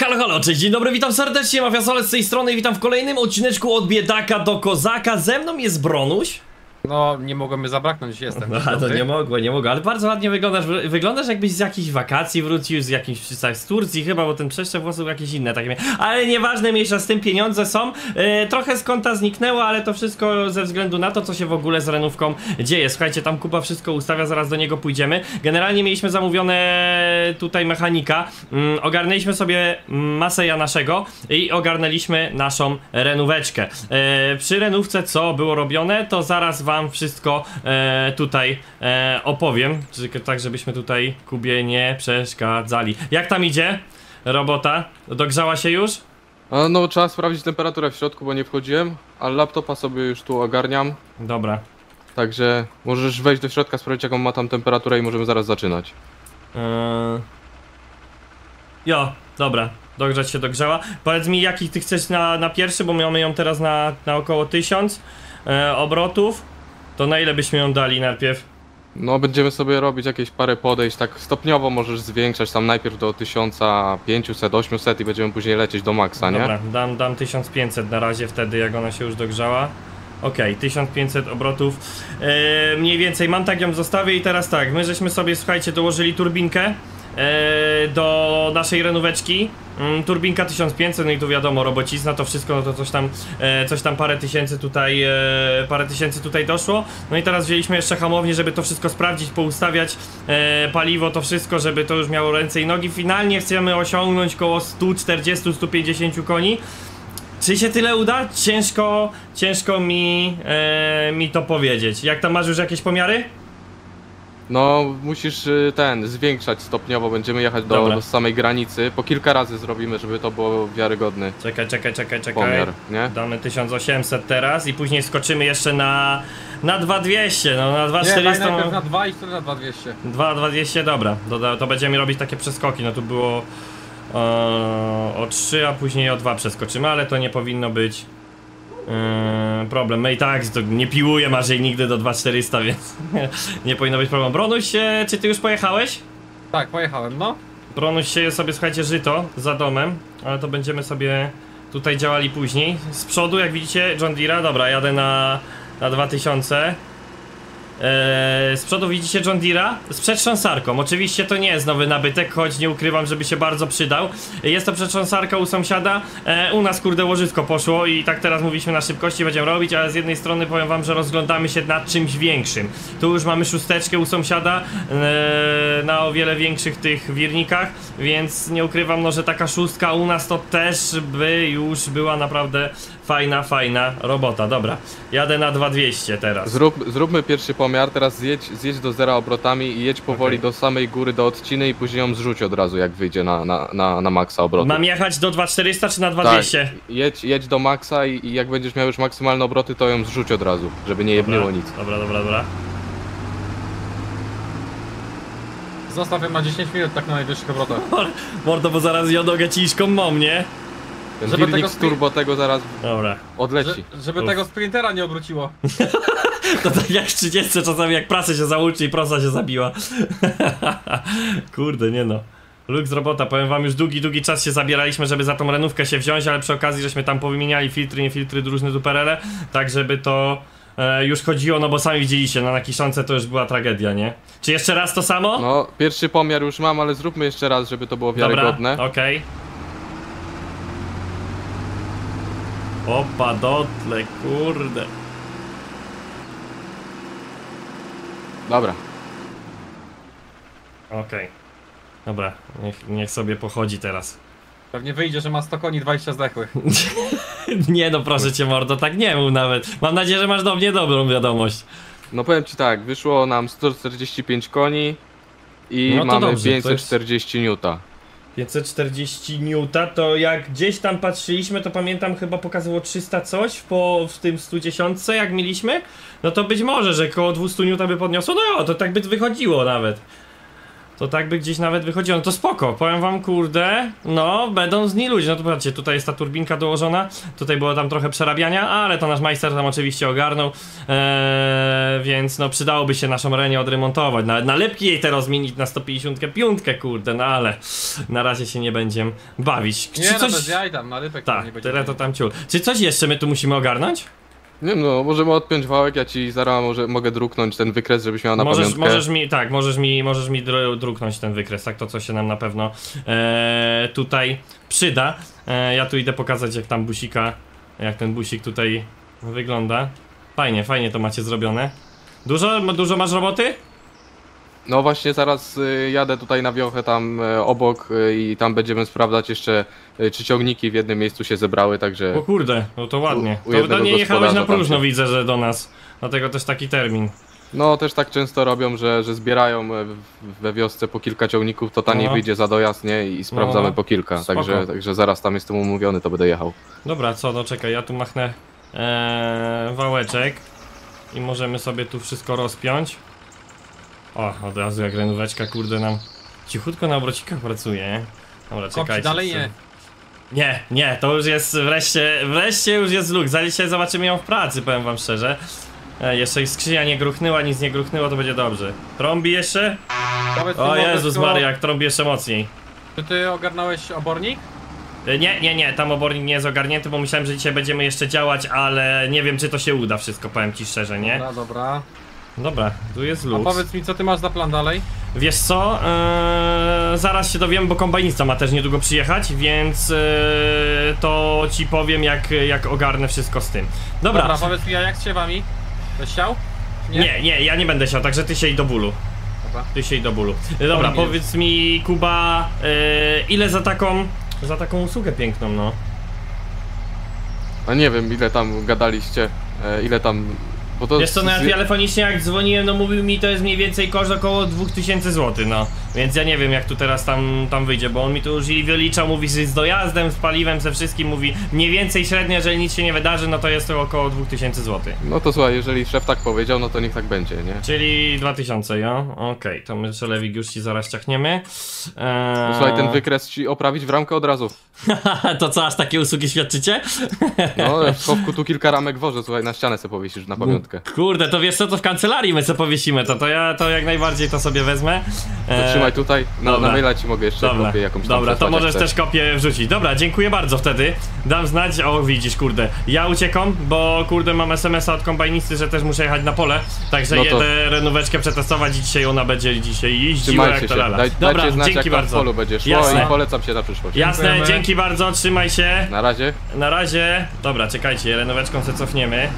Halo, halo, cześć, dzień dobry, witam serdecznie, Mafia Sole z tej strony i witam w kolejnym odcineczku od biedaka do kozaka. Ze mną jest Bronuś. No, nie mogło mnie zabraknąć, jestem. No, to nie mogło, nie mogło, ale bardzo ładnie wyglądasz. Wy- Wyglądasz jakbyś z jakichś wakacji wrócił, z jakimś tak, z Turcji chyba, bo ten przeszczep włosów jakieś inne takie. Ale nieważne, mniejsza z tym, pieniądze są. E, trochę z konta zniknęło, ale to wszystko ze względu na to, co się w ogóle z renówką dzieje. Słuchajcie, tam Kuba wszystko ustawia, zaraz do niego pójdziemy. Generalnie mieliśmy zamówione tutaj mechanika. Mm, ogarnęliśmy sobie Maseja naszego i ogarnęliśmy naszą renóweczkę. E, przy renówce co było robione, to zaraz wam wszystko e, tutaj e, opowiem, Czy- tak żebyśmy tutaj Kubie nie przeszkadzali. Jak tam idzie robota? Dogrzała się już? A no, trzeba sprawdzić temperaturę w środku, bo nie wchodziłem, ale laptopa sobie już tu ogarniam. Dobra. Także możesz wejść do środka, sprawdzić jaką ma tam temperaturę i możemy zaraz zaczynać. Eee... Jo, dobra. Dogrzać się dogrzała. Powiedz mi, jaki ty chcesz na, na pierwszy, bo my mamy ją teraz na, na około 1000 e, obrotów. To na ile byśmy ją dali najpierw? No, będziemy sobie robić jakieś parę podejść, tak stopniowo możesz zwiększać tam najpierw do 1500, 800 i będziemy później lecieć do maksa, nie? Dobra, dam, dam 1500 na razie wtedy, jak ona się już dogrzała. Okej, 1500 obrotów. E, mniej więcej mam tak ją zostawię i teraz tak, my żeśmy sobie, słuchajcie, dołożyli turbinkę do naszej renóweczki. Mm, turbinka 1500, no i tu wiadomo, robocizna, to wszystko, no to coś tam, e, coś tam parę tysięcy tutaj, e, parę tysięcy tutaj doszło. No i teraz wzięliśmy jeszcze hamownię, żeby to wszystko sprawdzić, poustawiać e, paliwo, to wszystko, żeby to już miało ręce i nogi. Finalnie chcemy osiągnąć koło 140-150 koni. Czy się tyle uda? Ciężko, ciężko mi, e, mi to powiedzieć. Jak tam masz już jakieś pomiary? No, musisz y, ten, zwiększać stopniowo, będziemy jechać do, Dobra. do samej granicy. Po kilka razy zrobimy, żeby to było wiarygodny Czekaj, czekaj, czekaj, czekaj. pomiar, nie? Damy 1800 teraz i później skoczymy jeszcze na, na 2200, no na Nie, daj 2400. najpierw na 2 i wtedy na 2200. 2200, dobra. To, to będziemy robić takie przeskoki. No tu było e, o 3, a później o 2 przeskoczymy, ale to nie powinno być e, problem. My i tak to nie piłuję masz jej nigdy do 2400, więc nie powinno być problem. Bronuś, e, czy ty już pojechałeś? Tak, pojechałem, no. Bronuś sieje sobie, słuchajcie, żyto za domem, ale to będziemy sobie tutaj działali później. Z przodu, jak widzicie, John Deere'a, dobra, jadę na, na 2000. Eee, z przodu widzicie John Deere'a z przetrząsarką. Oczywiście to nie jest nowy nabytek, choć nie ukrywam, żeby się bardzo przydał. Jest to przetrząsarka u sąsiada. E, u nas kurde łożysko poszło i tak teraz mówiliśmy na szybkości będziemy robić, ale z jednej strony powiem wam, że rozglądamy się nad czymś większym. Tu już mamy szósteczkę u sąsiada e, na o wiele większych tych wirnikach, więc nie ukrywam, no, że taka szóstka u nas to też by już była naprawdę fajna, fajna robota. Dobra, jadę na 2200 teraz. Zrób, zróbmy pierwszy pomiar, teraz zjedź, zjedź do zera obrotami i jedź powoli Okej. do samej góry, do odciny i później ją zrzuć od razu, jak wyjdzie na, na, na, na maksa obrotu. Mam jechać do 2400 czy na 2200? Tak, jedź, jedź do maksa i, i jak będziesz miał już maksymalne obroty, to ją zrzuć od razu, żeby nie jebniło nic. Dobra, dobra, dobra. Zostaw ją na 10 minut tak na najwyższych obrotach. Mordo, bo zaraz ją nogę ciśką mam, nie? Ten Żeby tego z turbo tego zaraz Dobra. odleci. Że, żeby Uf. tego sprintera nie obróciło. To tak jak w 30 czasami jak prasę się załóczy i prosa się zabiła. Kurde, nie no. Lux robota, powiem wam, już długi, długi czas się zabieraliśmy, żeby za tą renówkę się wziąć, ale przy okazji żeśmy tam powymieniali filtry, nie filtry, różne duperele, tak żeby to e, już chodziło, no bo sami widzieliście, no na Kiszonce to już była tragedia, nie? Czy jeszcze raz to samo? No, pierwszy pomiar już mam, ale zróbmy jeszcze raz, żeby to było Dobra, wiarygodne. okej. Opa, dotle, kurde. Dobra. Okej. Dobra, niech, niech sobie pochodzi teraz. Pewnie wyjdzie, że ma 100 koni, 20 zdechłych. nie no, proszę cię mordo, tak nie mów nawet. Mam nadzieję, że masz do mnie dobrą wiadomość. No powiem ci tak, wyszło nam 145 koni i No to mamy dobrze, to jest- 540 newta. 540 newta, to jak gdzieś tam patrzyliśmy, to pamiętam chyba pokazywało 300 coś po, w tym 110 jak mieliśmy, no to być może, że koło 200 newta by podniosło, no jo, to tak by wychodziło nawet. To tak by gdzieś nawet wychodziło. No to spoko, powiem wam, kurde, no będą z niej ludzie. No to patrzcie, tutaj jest ta turbinka dołożona, tutaj było tam trochę przerabiania, ale to nasz majster tam oczywiście ogarnął, eee, więc no przydałoby się naszą Renię odremontować. Nawet nalepki jej teraz zmienić na 155, kurde, no ale na razie się nie będziemy bawić. Nie, Czy no coś... bez jaj tam, narypek tam Tak, nie będzie. tyle to tam ciul. Czy coś jeszcze my tu musimy ogarnąć? Nie wiem, no, możemy odpiąć wałek, ja ci zaraz może, mogę druknąć ten wykres, żebyś miał na możesz, pamiątkę. możesz mi, tak, możesz mi, możesz mi dru, druknąć ten wykres, tak, to co się nam na pewno e, tutaj przyda. E, ja tu idę pokazać jak tam busika, jak ten busik tutaj wygląda. Fajnie, fajnie to macie zrobione. Dużo, dużo masz roboty? No właśnie zaraz y, jadę tutaj na wiochę tam y, obok y, i tam będziemy sprawdzać jeszcze czy ciągniki w jednym miejscu się zebrały, także O kurde, no to ładnie. u to, jednego to nie jechałeś na próżno, się- widzę, że do nas. Dlatego też taki termin. no też tak często robią, że, że zbierają e, we wiosce po kilka ciągników, to taniej No. wyjdzie za dojazd, nie? I sprawdzamy No. po kilka, Spoko. także, także zaraz tam jestem umówiony, to będę jechał. Dobra, co, no czekaj, ja tu machnę e, wałeczek i możemy sobie tu wszystko rozpiąć. O, od razu jak renóweczka, kurde nam cichutko na obrocikach pracuje. Dobra, Kopci czekajcie. dalej nie. Nie, nie, to już jest wreszcie, wreszcie już jest luk. Za dzisiaj zobaczymy ją w pracy, powiem wam szczerze. E, jeszcze skrzynia nie gruchnęła, nic nie gruchnęło, to będzie dobrze. Trąbi jeszcze? O Jezus Maria, jak trąbi jeszcze mocniej. Czy ty ogarnąłeś obornik? E, Nie, nie, nie, tam obornik nie jest ogarnięty, bo myślałem, że dzisiaj będziemy jeszcze działać, ale nie wiem, czy to się uda wszystko, powiem ci szczerze, nie? Dobra, dobra. Dobra, tu jest A luz. powiedz mi, co ty masz za plan dalej? Wiesz co, eee, zaraz się dowiem, bo kombajnista ma też niedługo przyjechać, więc eee, to ci powiem, jak, jak ogarnę wszystko z tym. Dobra, Dobra, powiedz mi, a jak z siewami? Będziesz siał? Czy nie, nie, ja nie będę siał, także ty siej do bólu. Dobra. Ty siej do bólu. E, Dobra, Powinien. powiedz mi, Kuba, eee, ile za taką, za taką usługę piękną, no? A nie wiem ile tam gadaliście, e, ile tam... Bo to Wiesz co, no ja telefonicznie jak dzwoniłem, no mówił mi to jest mniej więcej koszt około 2000 zł, no. Więc ja nie wiem jak tu teraz tam, tam wyjdzie, bo on mi tu już i wyliczał, mówi, że z dojazdem, z paliwem, ze wszystkim, mówi mniej więcej średnio, jeżeli nic się nie wydarzy, no to jest to około 2000 zł. No to słuchaj, jeżeli szef tak powiedział, no to niech tak będzie, nie? Czyli 2000, jo? Okej, to my Szelewik już ci zaraz ciachniemy. Eee... Słuchaj, ten wykres ci oprawić w ramkę od razu. to co, aż takie usługi świadczycie? No, w schowku tu kilka ramek wożę, słuchaj, na ścianę sobie powiesisz na pamiątkę. Kurde, to wiesz co, to w kancelarii my co powiesimy, to, to ja to jak najbardziej to sobie wezmę. To Eee, trzymaj tutaj, na, dobra. na maila ci mogę jeszcze Dobra, kopię jakąś tam dobra to możesz też kopię wrzucić. Dobra, dziękuję bardzo wtedy. Dam znać, o widzisz, kurde. Ja uciekam, bo kurde mam SMS-a od kombajnisty, że też muszę jechać na pole. Także No to- jedę renóweczkę przetestować i dzisiaj ona będzie dzisiaj jeździła Trzymajcie jak się, to lala. Daj, Dobra, znać dzięki bardzo. polu będzie szło Jasne. i polecam się na przyszłość. Jasne, Dziękujemy. dzięki bardzo, trzymaj się. Na razie. Na razie. Dobra, czekajcie, renóweczką se cofniemy.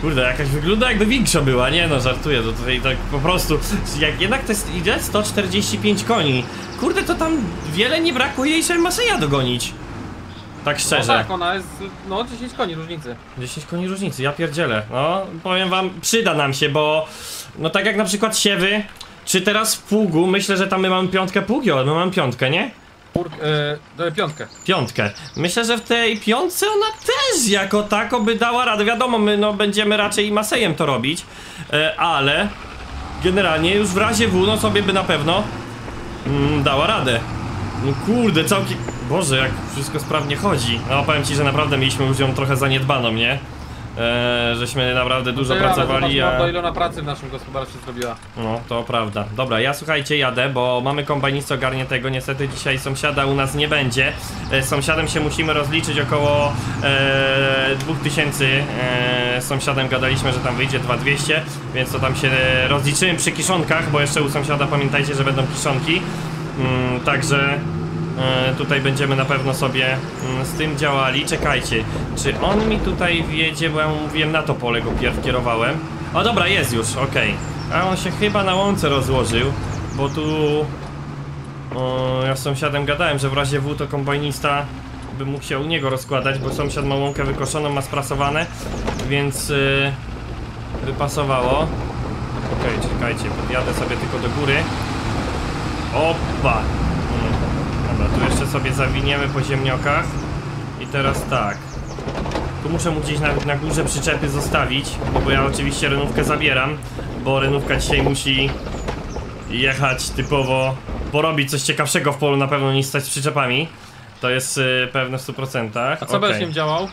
Kurde, jakaś wygląda jakby większa była, nie no, żartuję, to tutaj tak po prostu, jak jednak to jest, ile? 145 koni. Kurde, to tam wiele nie brakuje i Maseja dogonić. Tak No szczerze. tak, ona jest, no 10 koni różnicy. 10 koni różnicy, ja pierdzielę. No, powiem wam, przyda nam się, bo no tak jak na przykład siewy, czy teraz w pługu, myślę, że tam my mamy piątkę pługi, ale my mamy piątkę, nie? E, piątkę. Piątkę. Myślę, że w tej piątce ona też jako tako by dała radę. Wiadomo, my no będziemy raczej Masejem to robić, e, ale generalnie już w razie W no sobie by na pewno mm, dała radę. No kurde, całkiem... Boże, jak wszystko sprawnie chodzi. No powiem ci, że naprawdę mieliśmy już ją trochę zaniedbaną, nie? E, żeśmy naprawdę dużo pracowali, zobacz, a... Do ile ona pracy w naszym gospodarstwie zrobiła. No, to prawda. Dobra, ja słuchajcie, jadę, bo mamy kombajnistę ogarniętego. Niestety dzisiaj sąsiada u nas nie będzie. E, Z sąsiadem się musimy rozliczyć około e, 2000. E, z sąsiadem gadaliśmy, że tam wyjdzie 2200, więc to tam się rozliczymy przy kiszonkach, bo jeszcze u sąsiada pamiętajcie, że będą kiszonki. Mm, także tutaj będziemy na pewno sobie mm, z tym działali. Czekajcie, czy on mi tutaj wjedzie, bo ja mówiłem na to pole go pierw kierowałem. O dobra, jest już, okej. A on się chyba na łące rozłożył, bo tu... O, ja z sąsiadem gadałem, że w razie W to kombajnista by mógł się u niego rozkładać, bo sąsiad ma łąkę wykoszoną, ma sprasowane, więc y, wypasowało. Okej, czekajcie, podjadę sobie tylko do góry. Opa! Dobra, tu jeszcze sobie zawiniemy po ziemniokach. I teraz tak. Tu muszę mu gdzieś na, na górze przyczepy zostawić, bo ja oczywiście renówkę zabieram, bo renówka dzisiaj musi jechać typowo porobić coś ciekawszego w polu na pewno niż stać z przyczepami. To jest y, pewne w 100%. A co Okej. będziesz nim działał?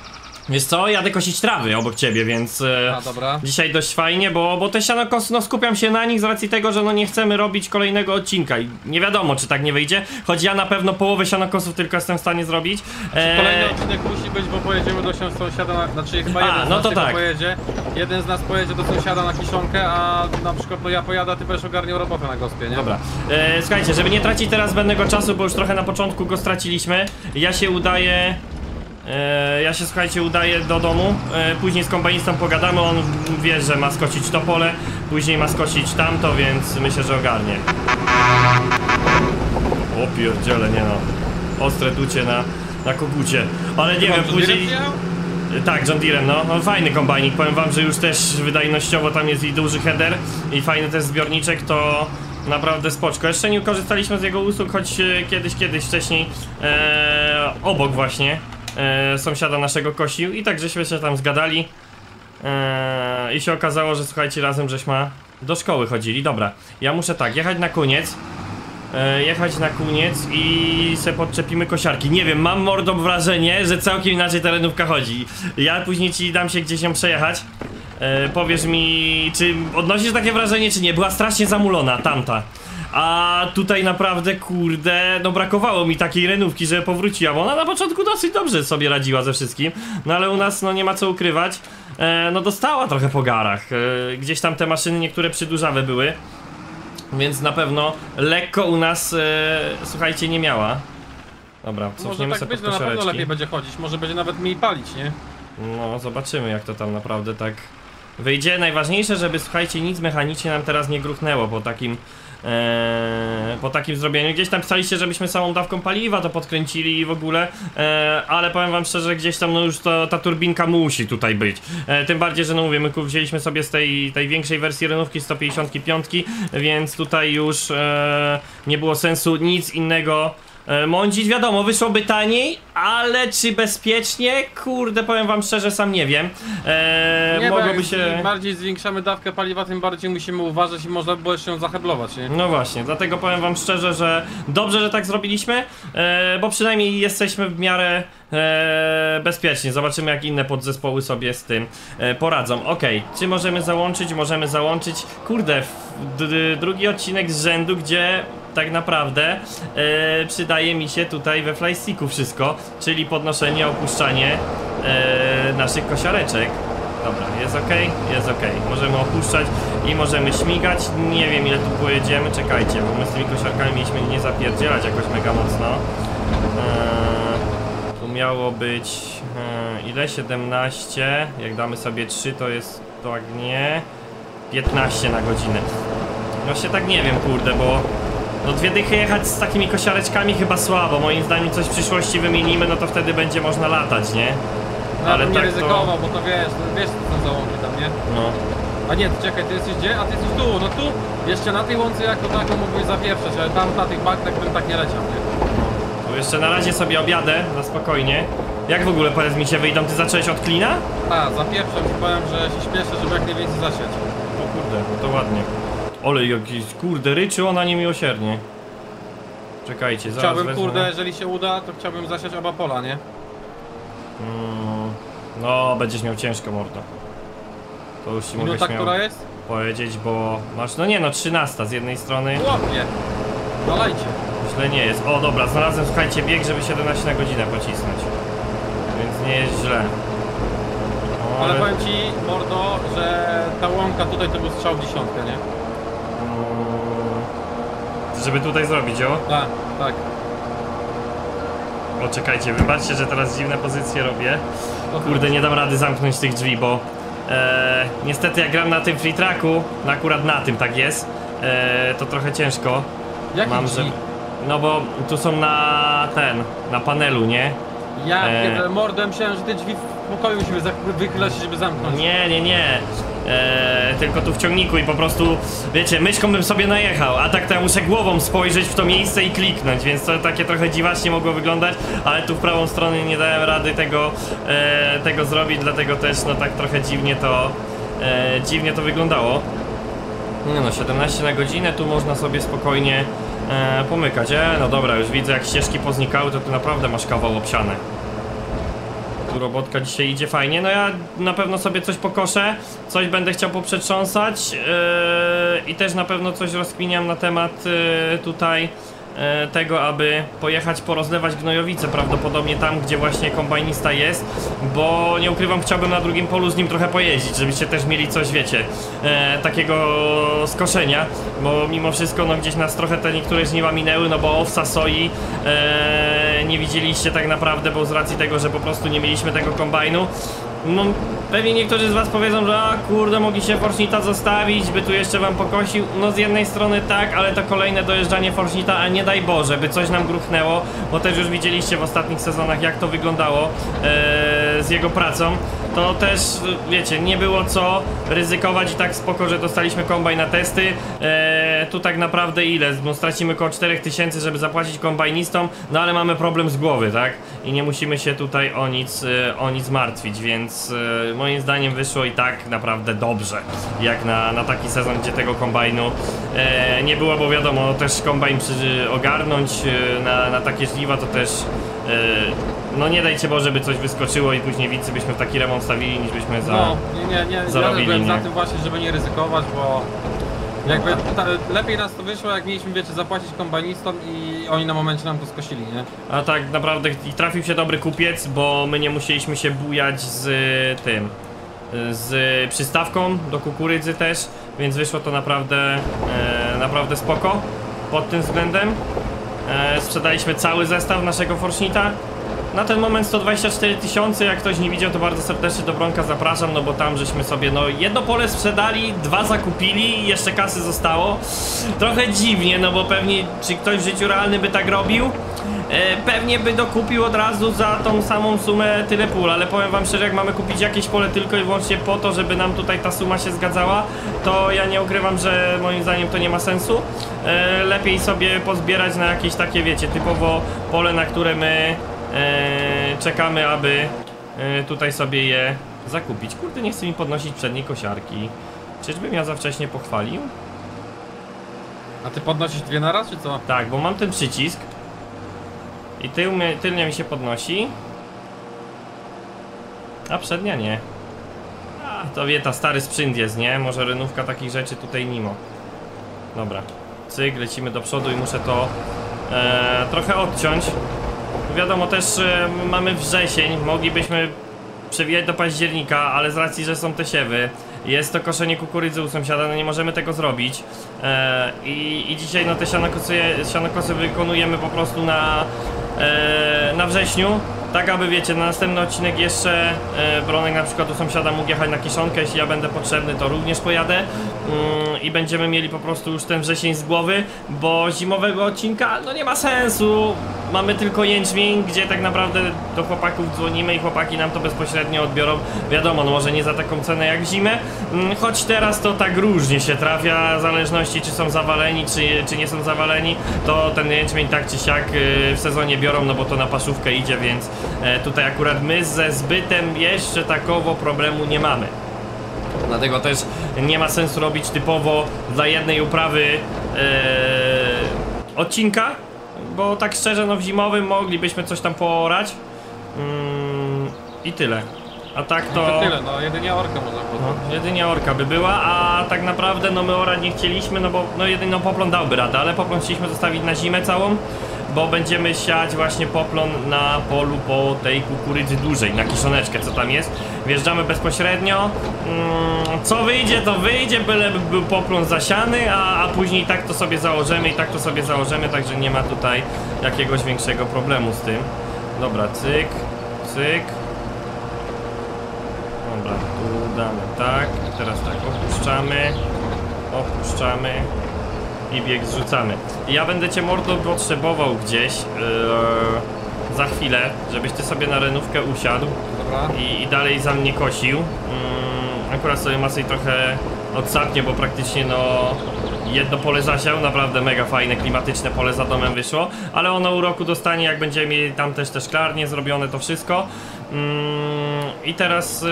Wiesz co, jadę kosić trawy obok ciebie, więc y, A, dobra. dzisiaj dość fajnie, bo, bo te sianokosy, no skupiam się na nich z racji tego, że no nie chcemy robić kolejnego odcinka i nie wiadomo czy tak nie wyjdzie, choć ja na pewno połowę sianokosów tylko jestem w stanie zrobić. Eee, Kolejny odcinek musi być, bo pojedziemy do sąsiada, na, znaczy chyba A, jeden z no nas to tak. pojedzie. Jeden z nas pojedzie do sąsiada na kiszonkę, a na przykład no ja pojadę, a ty będziesz ogarniał robotę na gospie, nie? Dobra, e, słuchajcie, żeby nie tracić teraz zbędnego czasu, bo już trochę na początku go straciliśmy, ja się udaję. E, ja się słuchajcie, udaję do domu. E, później z kombajnistą pogadamy. On wie, że ma skosić to pole, później ma skosić tamto, więc myślę, że ogarnie. O pierdziele, nie no. Ostre ducie na, na kogucie. Ale nie wiem, później. Tak, John Deere, no. no. Fajny kombajnik, powiem wam, że już też wydajnościowo tam jest i duży header i fajny też zbiorniczek, to naprawdę spoczko. Jeszcze nie korzystaliśmy z jego usług, choć e, kiedyś, kiedyś wcześniej obok właśnie e, sąsiada naszego kosił i tak żeśmy się tam zgadali e, i się okazało, że słuchajcie, razem żeśmy do szkoły chodzili. Dobra, ja muszę tak, jechać na koniec e, jechać na koniec i se podczepimy kosiarki. Nie wiem, mam mordo wrażenie, że całkiem inaczej terenówka chodzi. Ja później ci dam się gdzieś ją przejechać. E, powiesz mi, czy odnosisz takie wrażenie, czy nie? Była strasznie zamulona, tamta. A tutaj naprawdę, kurde, no brakowało mi takiej renówki, żeby powróciła, bo ona na początku dosyć dobrze sobie radziła ze wszystkim, no ale u nas, no nie ma co ukrywać, e, no dostała trochę po garach, e, gdzieś tam te maszyny niektóre przydurzawe były, więc na pewno lekko u nas, e, słuchajcie, nie miała. Dobra, Może cofniemy tak sobie być, no na pewno lepiej będzie chodzić, może będzie nawet mniej palić, nie? No, zobaczymy jak to tam naprawdę tak wyjdzie. Najważniejsze, żeby słuchajcie, nic mechanicznie nam teraz nie gruchnęło po takim e, po takim zrobieniu. Gdzieś tam pisaliście, żebyśmy samą dawką paliwa to podkręcili i w ogóle, e, ale powiem wam szczerze, gdzieś tam no już to, ta turbinka musi tutaj być. E, tym bardziej, że no mówię, my wzięliśmy sobie z tej, tej większej wersji renówki 155, więc tutaj już e, nie było sensu nic innego Mądzić wiadomo, wyszłoby taniej, ale czy bezpiecznie? Kurde, powiem wam szczerze, sam nie wiem. E, Nie, bo mogłoby się. im bardziej zwiększamy dawkę paliwa, tym bardziej musimy uważać i można by było jeszcze ją zaheblować, nie? No właśnie, dlatego powiem wam szczerze, że dobrze, że tak zrobiliśmy, e, bo przynajmniej jesteśmy w miarę e, bezpieczni. Zobaczymy, jak inne podzespoły sobie z tym e, poradzą. Okej, czy możemy załączyć? Możemy załączyć. Kurde, drugi odcinek z rzędu, gdzie tak naprawdę e, przydaje mi się tutaj we flysticku wszystko, czyli podnoszenie, opuszczanie e, naszych kosiareczek. Dobra, jest ok, jest ok. Możemy opuszczać i możemy śmigać. Nie wiem ile tu pojedziemy, czekajcie, bo my z tymi kosiarkami mieliśmy nie zapierdzielać jakoś mega mocno. Eee, tu miało być eee, ile? 17. Jak damy sobie 3 to jest tak nie. 15 na godzinę. Właśnie tak nie wiem, kurde, bo no dwie dychy jechać z takimi kosiareczkami chyba słabo. Moim zdaniem coś w przyszłości wymienimy, no to wtedy będzie można latać, nie? No, ale nie tak ryzykował, bo to wiesz, no, wiesz co są załąki tam, nie? No. A nie, czekaj, ty jesteś gdzie? A ty jesteś tu, no tu! Jeszcze na tej łące jako taką mógłbyś zapieprzać, ale tam na tych bankach bym tak nie leciał, nie? Tu jeszcze na razie sobie objadę, na spokojnie. Jak w ogóle powiedz mi się wyjdą? Ty zacząłeś od klina? A, zapieprzam ci powiem, że się śpieszę, żeby jak najwięcej zasiać. O kurde, no to ładnie. Ole jakiś, kurde, ryczy ona niemiłosiernie. Czekajcie, zaraz Chciałbym, wezmę. kurde, jeżeli się uda, to chciałbym zasiać oba pola, nie? Mm, no, będziesz miał ciężko, mordo. To już ci mogę Minuta, śmiało która jest? powiedzieć, bo masz, no nie no, 13 z jednej strony, Łapie! Nalajcie. źle nie jest. O dobra, znalazłem, słuchajcie, bieg, żeby 17 na godzinę pocisnąć. Więc nie jest źle. O, Ale powiem ci, mordo, że ta łąka tutaj to był strzał w dziesiątkę, nie? Żeby tutaj zrobić, o. Tak, tak. O, czekajcie, wybaczcie, że teraz dziwne pozycje robię. Kurde, nie dam rady zamknąć tych drzwi, bo e, niestety jak gram na tym free tracku, no akurat na tym tak jest, e, to trochę ciężko. Jakie Mam, drzwi? że. No bo tu są na ten, na panelu, nie? Ja E. mordę myślałem, że te drzwi w pokoju musimy wychylać, żeby zamknąć. Nie, nie, nie. E, tylko tu w ciągniku i po prostu, wiecie, myszką bym sobie najechał, a tak to ja muszę głową spojrzeć w to miejsce i kliknąć, więc to takie trochę dziwacznie mogło wyglądać, ale tu w prawą stronę nie dałem rady tego, e, tego zrobić, dlatego też no tak trochę dziwnie to, e, dziwnie to wyglądało. Nie no, 17 na godzinę, tu można sobie spokojnie pomykać. E, no dobra, już widzę jak ścieżki poznikały, to ty naprawdę masz kawał obsiane. Robotka dzisiaj idzie fajnie. No ja na pewno sobie coś pokoszę, coś będę chciał poprzetrząsać yy, i też na pewno coś rozkminiam na temat yy, tutaj tego, aby pojechać porozlewać gnojowice prawdopodobnie tam, gdzie właśnie kombajnista jest, bo nie ukrywam, chciałbym na drugim polu z nim trochę pojeździć, żebyście też mieli coś, wiecie, e, takiego skoszenia, bo mimo wszystko no gdzieś nas trochę te niektóre żniwa minęły, no bo owsa soi e, nie widzieliście tak naprawdę, bo z racji tego, że po prostu nie mieliśmy tego kombajnu. No, pewnie niektórzy z was powiedzą, że a kurde, mogliście Forschnita zostawić, by tu jeszcze wam pokosił. No z jednej strony tak, ale to kolejne dojeżdżanie Forschnita, a nie daj Boże, by coś nam gruchnęło, bo też już widzieliście w ostatnich sezonach, jak to wyglądało e, z jego pracą. To też, wiecie, nie było co ryzykować i tak spoko, że dostaliśmy kombajn na testy. E, tu tak naprawdę ile? No, stracimy około 4000, żeby zapłacić kombajnistom, no ale mamy problem z głowy, tak? I nie musimy się tutaj o nic, e, o nic martwić, więc e, moim zdaniem wyszło i tak naprawdę dobrze, jak na, na taki sezon, gdzie tego kombajnu e, nie było, bo wiadomo, też kombajn przy, ogarnąć na, na takie żniwa to też no nie dajcie Boże, żeby coś wyskoczyło i później widzy byśmy w taki remont stawili, niż byśmy za... No, nie, nie, nie. Ja zarobili, byłem nie? za tym właśnie, żeby nie ryzykować, bo jakby ta, lepiej nas to wyszło, jak mieliśmy, wiecie, zapłacić kombajnistom i oni na momencie nam to skosili, nie? A tak naprawdę i trafił się dobry kupiec, bo my nie musieliśmy się bujać z y, tym, z przystawką do kukurydzy też, więc wyszło to naprawdę, e, naprawdę spoko pod tym względem. E, sprzedaliśmy cały zestaw naszego Forschnita. Na ten moment 124 tysiące, jak ktoś nie widział, to bardzo serdecznie do Bronka zapraszam, no bo tam żeśmy sobie, no jedno pole sprzedali, dwa zakupili jeszcze kasy zostało. Trochę dziwnie, no bo pewnie, czy ktoś w życiu realnym by tak robił? E, pewnie by dokupił od razu za tą samą sumę tyle pól, ale powiem wam szczerze, jak mamy kupić jakieś pole tylko i wyłącznie po to, żeby nam tutaj ta suma się zgadzała, to ja nie ukrywam, że moim zdaniem to nie ma sensu. E, lepiej sobie pozbierać na jakieś takie, wiecie, typowo pole, na które my e, czekamy, aby tutaj sobie je zakupić. Kurde, nie chce mi podnosić przedniej kosiarki. Czyżbym ja za wcześnie pochwalił? A ty podnosisz dwie na raz, czy co? Tak, bo mam ten przycisk i tył tylnia mi się podnosi, a przednia nie. A, to wie, ta stary sprzęt jest, nie? Może renówka takich rzeczy tutaj mimo. Dobra, cyk, lecimy do przodu i muszę to e, trochę odciąć. Wiadomo też, e, mamy wrzesień, moglibyśmy przewijać do października, ale z racji, że są te siewy, jest to koszenie kukurydzy u sąsiada, no nie możemy tego zrobić. E, i, I dzisiaj no te sianokosy, sianokosy wykonujemy po prostu na, na wrześniu. Tak aby wiecie, na następny odcinek jeszcze e, Bronek na przykład u sąsiada mógł jechać na kiszonkę, jeśli ja będę potrzebny to również pojadę mm, i będziemy mieli po prostu już ten wrzesień z głowy, bo zimowego odcinka no nie ma sensu, mamy tylko jęczmień, gdzie tak naprawdę do chłopaków dzwonimy i chłopaki nam to bezpośrednio odbiorą, wiadomo, no może nie za taką cenę jak zimę, mm, choć teraz to tak różnie się trafia, w zależności czy są zawaleni, czy, czy nie są zawaleni, to ten jęczmień tak czy siak y, w sezonie biorą, no bo to na paszówkę idzie, więc e, tutaj akurat my ze zbytem jeszcze takowo problemu nie mamy. Dlatego też nie ma sensu robić typowo dla jednej uprawy e, odcinka, bo tak szczerze, no w zimowym moglibyśmy coś tam poorać mm, i tyle. A tak No to... to tyle, no jedynie orkę można No, jedynie orka by była, a tak naprawdę no my orać nie chcieliśmy, no bo no jedyną poplon dałby radę, ale poplon chcieliśmy zostawić na zimę całą, bo będziemy siać właśnie poplon na polu po tej kukurydzy dużej, na kiszoneczkę co tam jest. Wjeżdżamy bezpośrednio, mm, co wyjdzie to wyjdzie, byleby był poplon zasiany, a, a później tak to sobie założymy i tak to sobie założymy, także nie ma tutaj jakiegoś większego problemu z tym. Dobra, cyk, cyk. Dobra, tu damy tak, teraz tak, opuszczamy, opuszczamy i bieg zrzucamy. Ja będę cię mordo potrzebował gdzieś yy, za chwilę, żebyś ty sobie na renówkę usiadł i, i dalej za mnie kosił. Mm, akurat sobie Masej trochę odsapnie, bo praktycznie no jedno pole zasiał, naprawdę mega fajne, klimatyczne pole za domem wyszło, ale ono u roku dostanie, jak będziemy mieli tam też te szklarnie zrobione, to wszystko. Mm, I teraz y,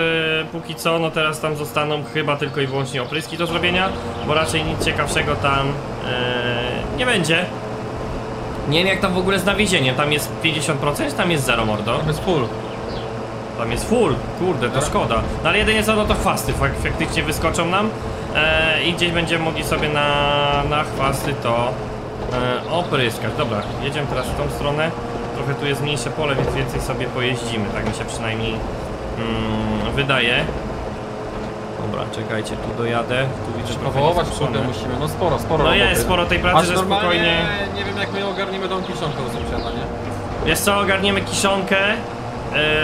póki co, no teraz tam zostaną chyba tylko i wyłącznie opryski do zrobienia, bo raczej nic ciekawszego tam y, nie będzie. Nie wiem jak tam w ogóle z nawiezieniem, tam jest 50%, czy tam jest 0 mordo? To jest full. Tam jest full, kurde, to szkoda. No ale jedynie co, no to chwasty fak faktycznie wyskoczą nam e, i gdzieś będziemy mogli sobie na, na chwasty to e, opryskać. Dobra, jedziemy teraz w tą stronę. Trochę tu jest mniejsze pole, więc więcej sobie pojeździmy, tak mi się przynajmniej mm, wydaje. Dobra, czekajcie, tu dojadę, tu widzę trochę Powołować kurde musimy, no sporo, sporo No roboty. jest sporo tej pracy, Aż że normalnie spokojnie... nie wiem jak my ogarniemy tą kiszonkę u sąsiada, nie? Wiesz co, ogarniemy kiszonkę.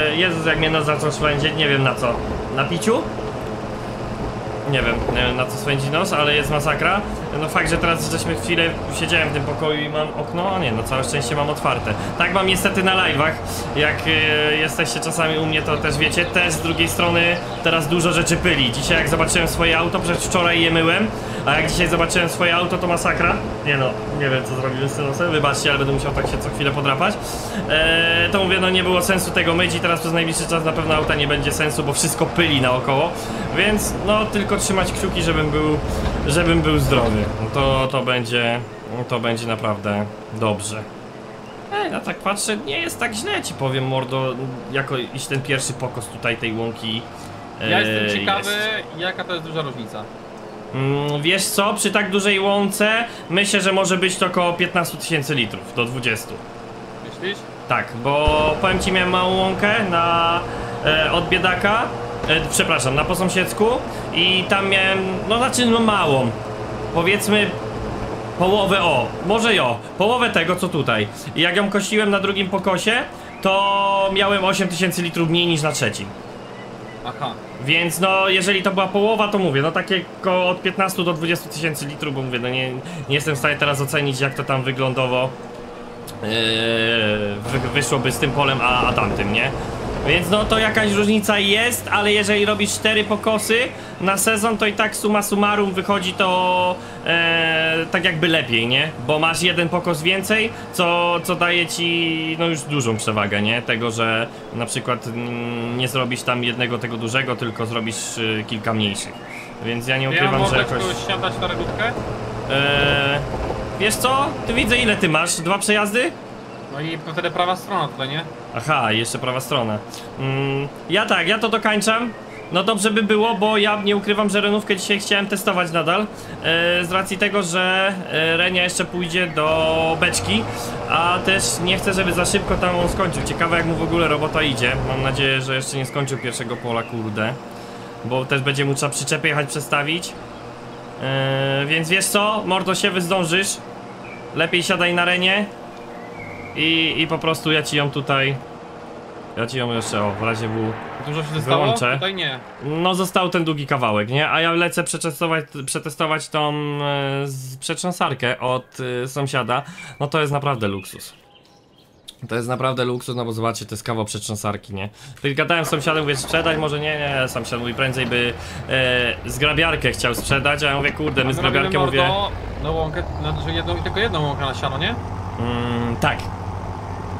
Yy, Jezus, jak mnie nos zaczął szwędzić, nie wiem na co. Na piciu? Nie wiem, nie wiem na co swędzi nos, ale jest masakra. No fakt, że teraz żeśmy chwilę siedziałem w tym pokoju i mam okno, a nie, no całe szczęście mam otwarte. Tak mam niestety na live'ach, jak yy, jesteście czasami u mnie, to też wiecie, też z drugiej strony teraz dużo rzeczy pyli. Dzisiaj jak zobaczyłem swoje auto, przecież wczoraj je myłem, a jak dzisiaj zobaczyłem swoje auto, to masakra. Nie no, nie wiem co zrobiłem z tym nosem, wybaczcie, ale będę musiał tak się co chwilę podrapać. Eee, to mówię, no nie było sensu tego myć i teraz przez najbliższy czas na pewno auta nie będzie sensu, bo wszystko pyli naokoło. Więc no tylko trzymać kciuki, żebym był, żebym był zdrowy. To, to będzie, to będzie naprawdę dobrze. Ej, no tak patrzę, nie jest tak źle ci powiem, mordo, jako iż ten pierwszy pokos tutaj tej łąki Ja jestem ciekawy jest. jaka to jest duża różnica. Mm, wiesz co, przy tak dużej łące myślę, że może być to około 15 tysięcy litrów do 20. Myślisz? Tak, bo powiem ci, miałem małą łąkę na, e, od biedaka, e, przepraszam, na posąsiedzku i tam miałem, no znaczy no małą, powiedzmy połowę, o, może jo, połowę tego co tutaj. I jak ją kosiłem na drugim pokosie, to miałem 8000 litrów mniej niż na trzecim. Aha. Więc no, jeżeli to była połowa, to mówię, no takie koło od 15 do 20 tysięcy litrów, bo mówię, no nie, nie jestem w stanie teraz ocenić, jak to tam wyglądowo yy, wy, wyszłoby z tym polem, a, a tamtym, nie? Więc no to jakaś różnica jest, ale jeżeli robisz cztery pokosy na sezon, to i tak suma summarum wychodzi to e, tak jakby lepiej, nie? Bo masz jeden pokos więcej, co, co daje ci no już dużą przewagę, nie? Tego, że na przykład mm, nie zrobisz tam jednego tego dużego, tylko zrobisz y, kilka mniejszych. Więc ja nie Ja ukrywam, że mordeczko jakoś... siadać na redutkę? E, wiesz co? Ty widzę ile ty masz? Dwa przejazdy? No i wtedy prawa strona tutaj, nie? Aha, jeszcze prawa strona. Mm, ja tak, ja to dokańczam. No dobrze by było, bo ja nie ukrywam, że renówkę dzisiaj chciałem testować nadal. E, z racji tego, że e, Renia jeszcze pójdzie do beczki, a też nie chcę, żeby za szybko tam on skończył. Ciekawe jak mu w ogóle robota idzie. Mam nadzieję, że jeszcze nie skończył pierwszego pola, kurde. Bo też będzie mu trzeba przyczepę jechać przestawić. E, więc wiesz co, mordo się zdążysz. Lepiej siadaj na Renie. I, I po prostu ja ci ją tutaj. Ja ci ją jeszcze, o, w razie W. Dużo się? Wyłączę. Tutaj nie. No, został ten długi kawałek, nie? A ja lecę przetestować, przetestować tą e, przetrząsarkę od e, sąsiada. No to jest naprawdę luksus. To jest naprawdę luksus, no bo zobaczcie, to jest kawał przetrząsarki, nie? Gadałem z sąsiadem, mówię, sprzedać, może nie, nie, sąsiad mówi, prędzej by e, zgrabiarkę chciał sprzedać, a ja mówię, kurde, my zgrabiarkę mówię... No łąkę, znaczy jedną, tylko jedną łąkę na siano, nie? Mm, tak.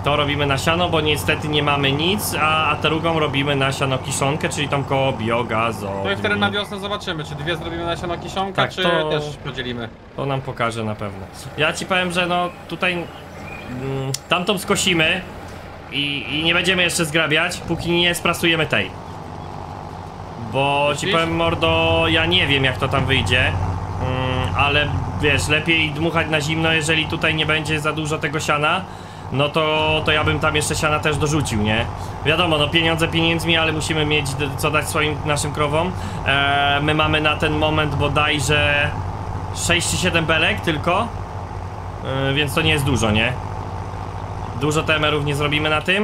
To robimy na siano, bo niestety nie mamy nic, a, a drugą robimy na siano kiszonkę, czyli tam koło biogazu. To i wtedy na wiosnę zobaczymy, czy dwie zrobimy na siano kiszonkę, Tak, czy to- też podzielimy. To nam pokaże na pewno. Ja ci powiem, że no tutaj mm, tamtą skosimy i, i nie będziemy jeszcze zgrabiać, póki nie sprasujemy tej. Bo ci Myślisz? powiem mordo, ja nie wiem jak to tam wyjdzie. Mm, ale wiesz, lepiej dmuchać na zimno, jeżeli tutaj nie będzie za dużo tego siana. No to, to ja bym tam jeszcze siana też dorzucił, nie? Wiadomo, no pieniądze pieniędzmi, ale musimy mieć co dać swoim naszym krowom. Eee, my mamy na ten moment bodajże 6 czy 7 belek tylko. Eee, więc to nie jest dużo, nie? Dużo temerów nie zrobimy na tym.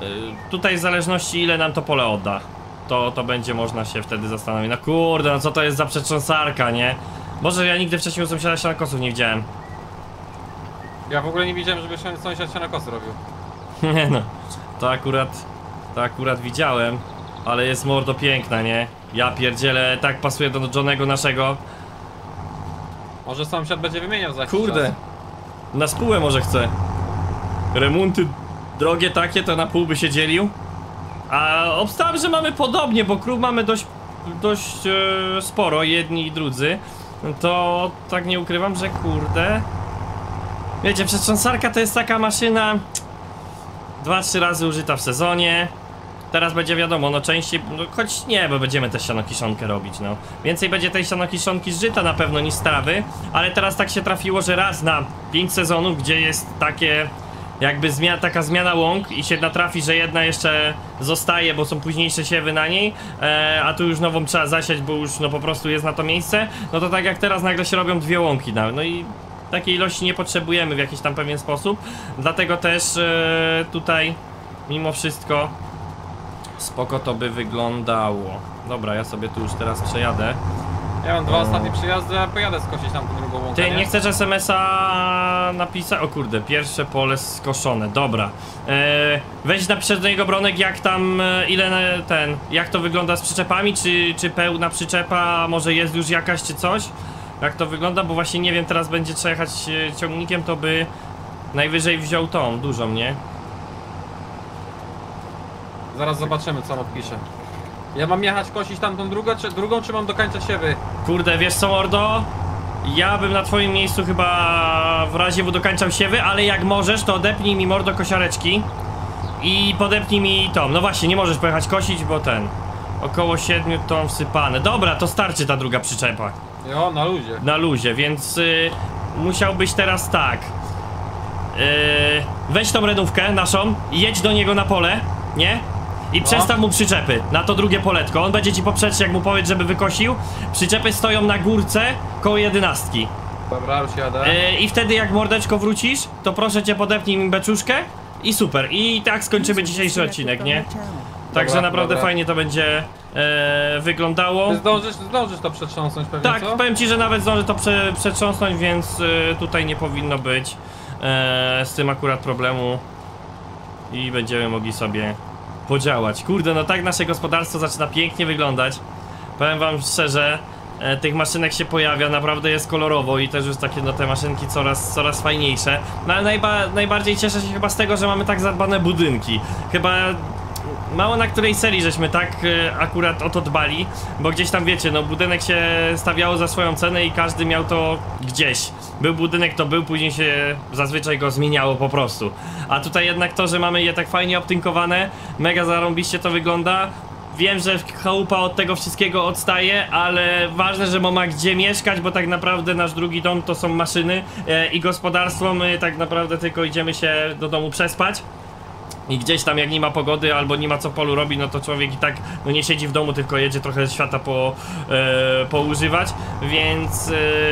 Eee, tutaj w zależności ile nam to pole odda. To, to będzie można się wtedy zastanowić. No kurde, no co to jest za przetrząsarka, nie? Boże, ja nigdy wcześniej u sąsiada sianokosów nie widziałem. Ja w ogóle nie widziałem, żeby się- sąsiad siano kosy robił. Nie no, to akurat, to akurat widziałem, ale jest mordo piękna, nie? Ja pierdzielę, tak pasuje do Johnego naszego. Może sąsiad będzie wymieniał za jakiś Kurde, czas. na spółę może chce. Remonty drogie takie, to na pół by się dzielił. A obstałem, że mamy podobnie, bo krów mamy dość, dość e, sporo, jedni i drudzy. To tak nie ukrywam, że kurde... Wiecie, przetrząsarka to jest taka maszyna dwa, trzy razy użyta w sezonie. Teraz będzie wiadomo, no częściej, no choć nie, bo będziemy też sianokiszonkę robić, no. Więcej będzie tej sianokiszonki z żyta na pewno niż trawy, ale teraz tak się trafiło, że raz na pięć sezonów, gdzie jest takie jakby taka zmiana łąk i się natrafi, że jedna jeszcze zostaje, bo są późniejsze siewy na niej, e, a tu już nową trzeba zasiać, bo już no po prostu jest na to miejsce, no to tak jak teraz nagle się robią dwie łąki, no, no i takiej ilości nie potrzebujemy w jakiś tam pewien sposób, dlatego też e, tutaj mimo wszystko spoko to by wyglądało. Dobra, ja sobie tu już teraz przejadę. Ja mam dwa ostatnie przyjazdy, a pojadę skosić tam tą drugą łąkę, Ty nie chcesz SMS-a napisać? O kurde, pierwsze pole skoszone, dobra. Eee, weź napisz do niego Bronek, jak tam, e, ile na- ten, jak to wygląda z przyczepami, czy, czy pełna przyczepa, może jest już jakaś, czy coś? Jak to wygląda, bo właśnie nie wiem, teraz będzie trzeba jechać e, ciągnikiem, to by najwyżej wziął tą, dużą, nie? Zaraz zobaczymy, co on odpisze. Ja mam jechać kosić tamtą drugą, czy, drugą, czy mam dokańczać siewy? Kurde, wiesz co, Mordo? Ja bym na twoim miejscu chyba w razie W dokańczał siewy, ale jak możesz, to odepnij mi Mordo kosiareczki i podepnij mi tą. No właśnie, nie możesz pojechać kosić, bo ten... Około 7 ton wsypane. Dobra, to starczy ta druga przyczepa. Jo, na luzie. Na luzie, więc y, musiałbyś teraz tak. Y, weź tą renówkę naszą i jedź do niego na pole, nie? I przestaw mu przyczepy na to drugie poletko. On będzie ci poprzeć, jak mu powiedz, żeby wykosił. Przyczepy stoją na górce koło jedenastki. Dobra, już jadę. Y, I wtedy jak mordeczko wrócisz, to proszę cię podepnij mi beczuszkę i super. I tak skończymy dzisiejszy odcinek, nie? Także naprawdę dobra. fajnie to będzie e, wyglądało. Zdążysz, zdążysz to przetrząsnąć pewnie, Tak, co? powiem ci, że nawet zdążę to prze, przetrząsnąć, więc y, tutaj nie powinno być e, z tym akurat problemu i będziemy mogli sobie podziałać. Kurde, no tak nasze gospodarstwo zaczyna pięknie wyglądać. Powiem wam szczerze, e, tych maszynek się pojawia, naprawdę jest kolorowo i też już takie no te maszynki coraz, coraz fajniejsze. No ale najba, najbardziej cieszę się chyba z tego, że mamy tak zadbane budynki. Chyba Mało na której serii żeśmy tak e, akurat o to dbali, bo gdzieś tam wiecie, no budynek się stawiało za swoją cenę i każdy miał to gdzieś. Był budynek, to był, później się zazwyczaj go zmieniało po prostu. A tutaj jednak to, że mamy je tak fajnie obtynkowane, mega zarąbiście to wygląda. Wiem, że chałupa od tego wszystkiego odstaje, ale ważne, że ma gdzie mieszkać, bo tak naprawdę nasz drugi dom to są maszyny e, i gospodarstwo, my tak naprawdę tylko idziemy się do domu przespać. I gdzieś tam jak nie ma pogody albo nie ma co polu robi, no to człowiek i tak no nie siedzi w domu, tylko jedzie trochę świata po, e, poużywać, więc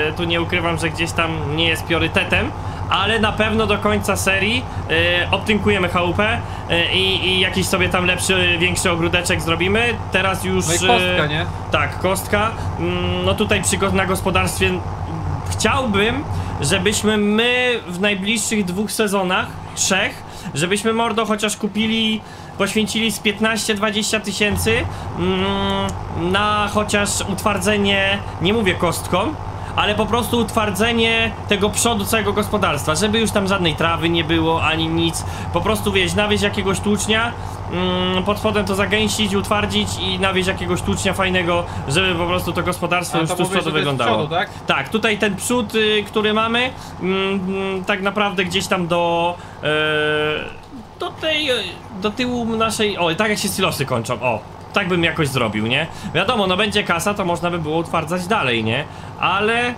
e, tu nie ukrywam, że gdzieś tam nie jest priorytetem, ale na pewno do końca serii e, obtynkujemy chałupę e, i, i jakiś sobie tam lepszy, większy ogródeczek zrobimy. Teraz już... No i kostka, e, nie? tak, kostka. Mm, No tutaj przy, na gospodarstwie chciałbym, żebyśmy my w najbliższych dwóch sezonach, trzech, żebyśmy mordo chociaż kupili, poświęcili z 15-20 tysięcy mm, na chociaż utwardzenie, nie mówię kostką, ale po prostu utwardzenie tego przodu całego gospodarstwa, żeby już tam żadnej trawy nie było, ani nic, po prostu wieś, nawieźć jakiegoś tłucznia, mm, pod spodem to zagęścić, utwardzić i nawieźć jakiegoś tłucznia fajnego, żeby po prostu to gospodarstwo już to tu z przodu wyglądało. przodu, tak? Tak, tutaj ten przód, y, który mamy, mm, tak naprawdę gdzieś tam do. E, do tej. do tyłu naszej. O, tak jak się silosy kończą, o. Tak bym jakoś zrobił, nie? Wiadomo, no będzie kasa, to można by było utwardzać dalej, nie? Ale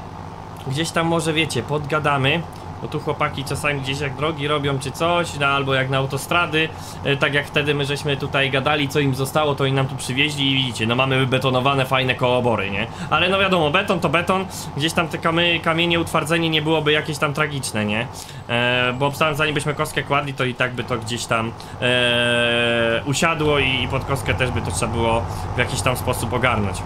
gdzieś tam może wiecie, podgadamy. Bo tu chłopaki czasami gdzieś jak drogi robią czy coś, no, albo jak na autostrady, e, tak jak wtedy my żeśmy tutaj gadali, co im zostało, to i nam tu przywieźli i widzicie, no mamy wybetonowane fajne kołobory, nie? Ale no wiadomo, beton to beton, gdzieś tam te kamy, kamienie, utwardzenie nie byłoby jakieś tam tragiczne, nie? E, bo obstałem, zanim byśmy kostkę kładli, to i tak by to gdzieś tam e, usiadło i, i pod kostkę też by to trzeba było w jakiś tam sposób ogarnąć.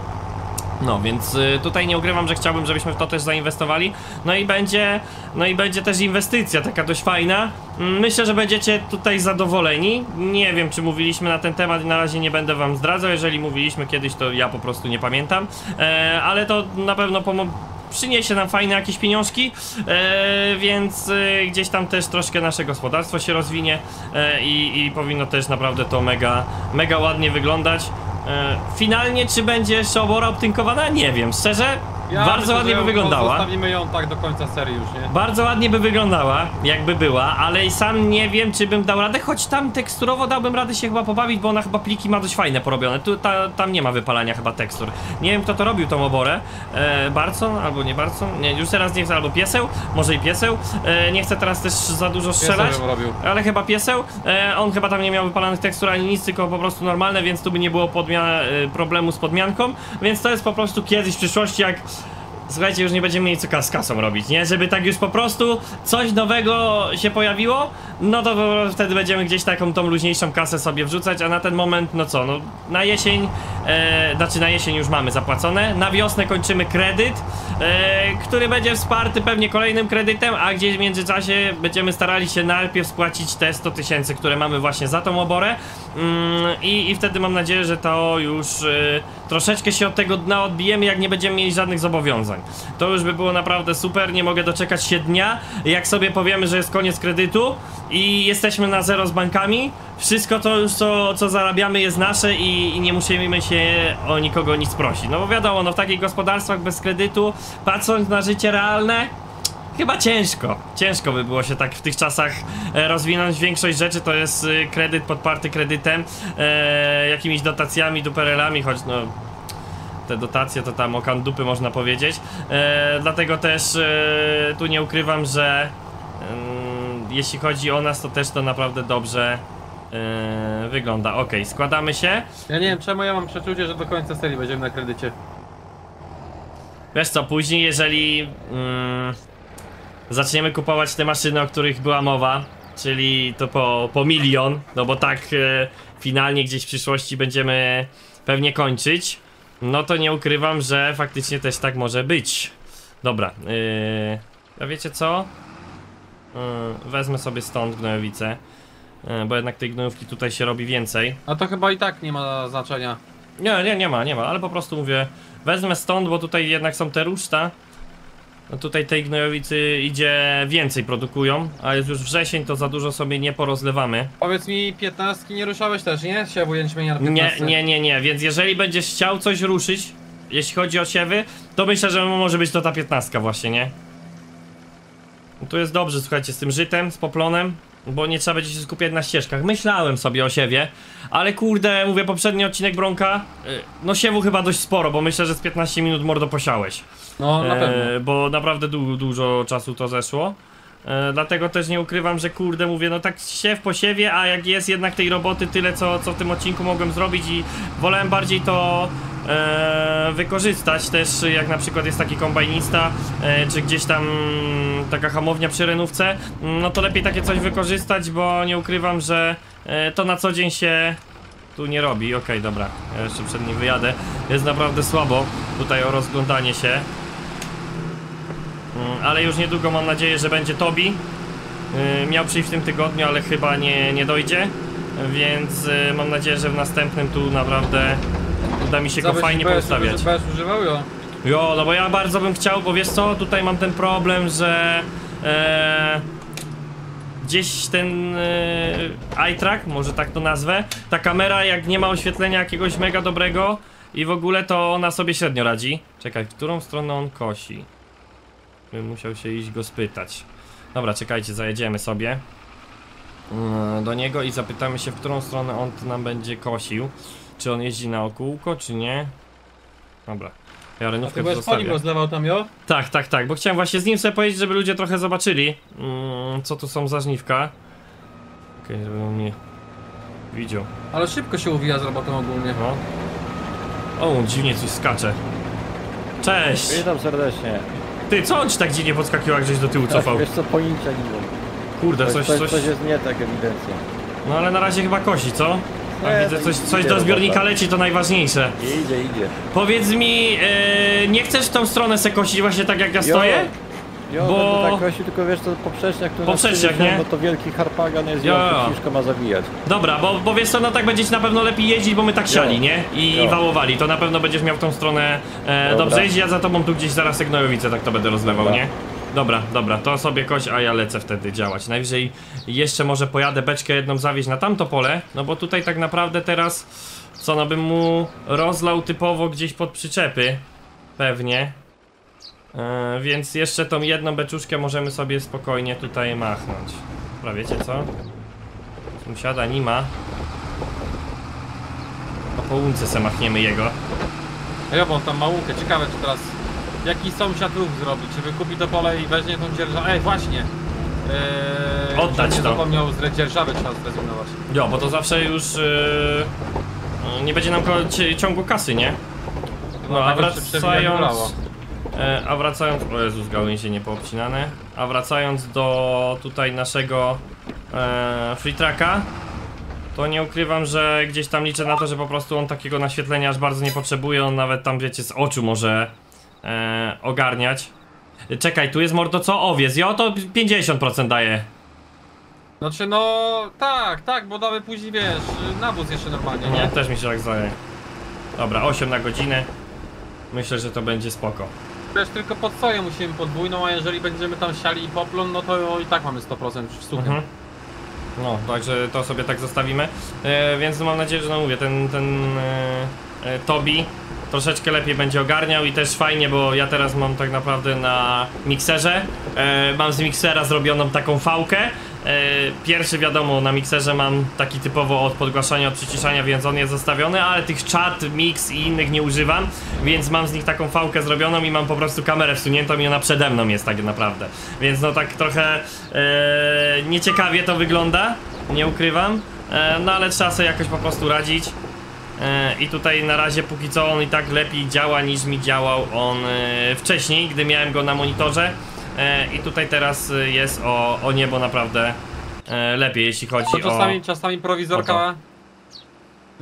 No, więc y, tutaj nie ukrywam, że chciałbym, żebyśmy w to też zainwestowali. No i będzie, no i będzie też inwestycja taka dość fajna. Mm, Myślę, że będziecie tutaj zadowoleni. Nie wiem, czy mówiliśmy na ten temat na razie nie będę wam zdradzał. Jeżeli mówiliśmy kiedyś, to ja po prostu nie pamiętam. E, ale to na pewno przyniesie nam fajne jakieś pieniążki, e, więc e, gdzieś tam też troszkę nasze gospodarstwo się rozwinie e, i, i powinno też naprawdę to mega, mega ładnie wyglądać. E, finalnie, czy będzie jeszcze obora obtynkowana? Nie wiem. Szczerze, Ja bardzo myślę, ładnie by wyglądała. Zostawimy ją tak do końca serii już, nie? Bardzo ładnie by wyglądała, jakby była, ale i sam nie wiem, czy bym dał radę, choć tam teksturowo dałbym radę się chyba pobawić, bo ona chyba pliki ma dość fajne porobione. Tu, ta, tam nie ma wypalania chyba tekstur. Nie wiem, kto to robił tą oborę. E, Barson albo nie Barson? Nie, już teraz nie chcę, albo pieseł, może i pieseł. E, nie chcę teraz też za dużo strzelać. bym robił. Ale chyba pieseł, e, on chyba tam nie miał wypalanych tekstur ani nic, tylko po prostu normalne, więc tu by nie było e, problemu z podmianką, więc to jest po prostu kiedyś w przyszłości, jak słuchajcie, już nie będziemy mieli co z kasą robić, nie? Żeby tak już po prostu coś nowego się pojawiło, no to wtedy będziemy gdzieś taką tą luźniejszą kasę sobie wrzucać, a na ten moment, no co, no na jesień, e, znaczy na jesień już mamy zapłacone, na wiosnę kończymy kredyt, e, który będzie wsparty pewnie kolejnym kredytem, a gdzieś w międzyczasie będziemy starali się najpierw spłacić te 100 tysięcy, które mamy właśnie za tą oborę mm, i, i wtedy mam nadzieję, że to już e, troszeczkę się od tego dna odbijemy, jak nie będziemy mieli żadnych zobowiązań. To już by było naprawdę super, nie mogę doczekać się dnia, jak sobie powiemy, że jest koniec kredytu i jesteśmy na zero z bankami, wszystko to już co, co zarabiamy jest nasze i, i nie musimy się o nikogo nic prosić. No bo wiadomo, no w takich gospodarstwach bez kredytu, patrząc na życie realne, Chyba ciężko. Ciężko by było się tak w tych czasach e, rozwinąć. Większość rzeczy to jest y, kredyt podparty kredytem, e, jakimiś dotacjami, duperelami, choć no te dotacje to tam okan dupy można powiedzieć. E, dlatego też e, tu nie ukrywam, że mm, jeśli chodzi o nas, to też to naprawdę dobrze e, wygląda. Ok, składamy się. Ja nie wiem czemu ja mam przeczucie, że do końca serii będziemy na kredycie. Wiesz co, później jeżeli mm, zaczniemy kupować te maszyny, o których była mowa, czyli to po, po milion, no bo tak e, finalnie gdzieś w przyszłości będziemy pewnie kończyć, no to nie ukrywam, że faktycznie też tak może być. Dobra, yy, a wiecie co? Yy, wezmę sobie stąd gnojowice, yy, bo jednak tej gnojówki tutaj się robi więcej. A to chyba i tak nie ma znaczenia. Nie, nie, nie ma, nie ma, ale po prostu mówię, wezmę stąd, bo tutaj jednak są te ruszta. No tutaj tej gnojowicy idzie więcej produkują, a jest już wrzesień, to za dużo sobie nie porozlewamy. Powiedz mi, 15 nie ruszałeś też, nie? Siewu jęczmienia na Nie, 15. nie, nie, nie, więc jeżeli będziesz chciał coś ruszyć, jeśli chodzi o siewy, to myślę, że może być to ta 15 właśnie, nie? No tu jest dobrze, słuchajcie, z tym żytem, z poplonem, bo nie trzeba będzie się skupiać na ścieżkach. Myślałem sobie o siewie, ale kurde, mówię, poprzedni odcinek Bronka, y, no siewu chyba dość sporo, bo myślę, że z 15 minut mordo posiałeś. No, na pewno. E, bo naprawdę du dużo czasu to zeszło. E, dlatego też nie ukrywam, że kurde mówię, no tak siew po siewie, a jak jest jednak tej roboty tyle, co, co w tym odcinku mogłem zrobić i wolałem bardziej to e, wykorzystać też, jak na przykład jest taki kombajnista, e, czy gdzieś tam taka hamownia przy renówce, no to lepiej takie coś wykorzystać, bo nie ukrywam, że e, to na co dzień się tu nie robi. Okej, dobra, ja jeszcze przed nim wyjadę. Jest naprawdę słabo tutaj o rozglądanie się. Mm, Ale już niedługo mam nadzieję, że będzie Tobi. Yy, Miał przyjść w tym tygodniu, ale chyba nie, nie dojdzie. Więc yy, mam nadzieję, że w następnym tu naprawdę uda mi się go fajnie poustawiać. Bez używał, jo. Jo, no bo ja bardzo bym chciał, bo wiesz co, tutaj mam ten problem, że e, gdzieś ten e, eye track, może tak to nazwę, ta kamera jak nie ma oświetlenia jakiegoś mega dobrego i w ogóle to ona sobie średnio radzi. Czekaj, w którą stronę on kosi? Bym musiał się iść go spytać. Dobra, czekajcie, zajedziemy sobie mm, do niego i zapytamy się, w którą stronę on nam będzie kosił. Czy on jeździ na okółko, czy nie? Dobra. Ja A renówkę ty będziesz zostawię. paliwo zlewał tam, jo? Tak, tak, tak, bo chciałem właśnie z nim sobie powiedzieć, żeby ludzie trochę zobaczyli, mm, co tu są za żniwka. Okej, żeby on mnie widział. Ale szybko się uwija z robotą ogólnie. No. O, dziwnie coś skacze. Cześć! Witam serdecznie. Ty, co on ci tak dziwnie podskakiwał, jak żeś do tyłu cofał? Tak, wiesz co, pojęcia nie mam. Kurde, Coś, coś, coś, coś... jest nie tak ewidentnie. No ale na razie chyba kosi, co? Tak, Nie, widzę, coś, coś do robota. zbiornika leci, to najważniejsze. Idzie, idzie. Powiedz mi, e, nie chcesz w tą stronę se kosić właśnie tak jak ja stoję? Jo, Bo- bo... tak kosił, tylko wiesz to poprzeczniak, tu Poprzeczniak, nie? No to wielki harpagan jest Jo, jo. ciężko ma zawijać. Dobra, bo, bo wiesz co, no tak będzie ci na pewno lepiej jeździć, bo my tak siali, nie? I, i Jo. wałowali, to na pewno będziesz miał w tą stronę e, dobrze jeździć, ja za tobą tu gdzieś zaraz gnojowice tak to będę rozlewał, Dobra. nie? Dobra, dobra, to sobie koś, a ja lecę wtedy działać. Najwyżej jeszcze może pojadę beczkę jedną zawieźć na tamto pole, no bo tutaj tak naprawdę teraz, co no bym mu rozlał typowo gdzieś pod przyczepy, pewnie. E, więc jeszcze tą jedną beczuszkę możemy sobie spokojnie tutaj machnąć. Dobra, wiecie co? Sąsiada nie ma. Po połunce se machniemy jego. A ja, on tam ma łąkę. Ciekawe, czy teraz jaki sąsiad ruch zrobi. Czy wykupi to pole i weźmie tą dzierżawę. Ej, właśnie. Eee, Oddać to. zapomniał z dzierżawy, trzeba zrezygnować. Jo, bo to zawsze już yy, nie będzie nam ciągu kasy, nie? No, a tak wracając, e, a wracając, o Jezus, gałęzie nie poobcinane, a wracając do tutaj naszego e, free tracka, to nie ukrywam, że gdzieś tam liczę na to, że po prostu on takiego naświetlenia aż bardzo nie potrzebuje, on nawet tam wiecie z oczu może e, ogarniać. Czekaj, tu jest mordo co? Owiec, ja to 50% daje. Znaczy no tak, tak, bo damy później wiesz, nawóz jeszcze normalnie, Nie, nie? też mi się tak zdaje. Dobra, 8 na godzinę. Myślę, że to będzie spoko. Wiesz, tylko pod soję musimy podwójną, a jeżeli będziemy tam siali i poplon, no to i tak mamy 100% w suchym. Mhm. No, także to sobie tak zostawimy. E, więc mam nadzieję, że no mówię, ten, ten e, e, Tobi troszeczkę lepiej będzie ogarniał i też fajnie, bo ja teraz mam tak naprawdę na mikserze. E, mam z miksera zrobioną taką fałkę. E, pierwszy wiadomo, na mikserze mam taki typowo od podgłaszania, od przyciszania, więc on jest zostawiony, ale tych czat, mix i innych nie używam, więc mam z nich taką fałkę zrobioną i mam po prostu kamerę wsuniętą i ona przede mną jest tak naprawdę. Więc no tak trochę e, nieciekawie to wygląda, nie ukrywam, e, no ale trzeba sobie jakoś po prostu radzić. E, I tutaj na razie póki co on i tak lepiej działa niż mi działał on e, wcześniej, gdy miałem go na monitorze. E, I tutaj teraz e, jest o, o niebo naprawdę e, lepiej, jeśli chodzi czasami, o. czasami prowizorka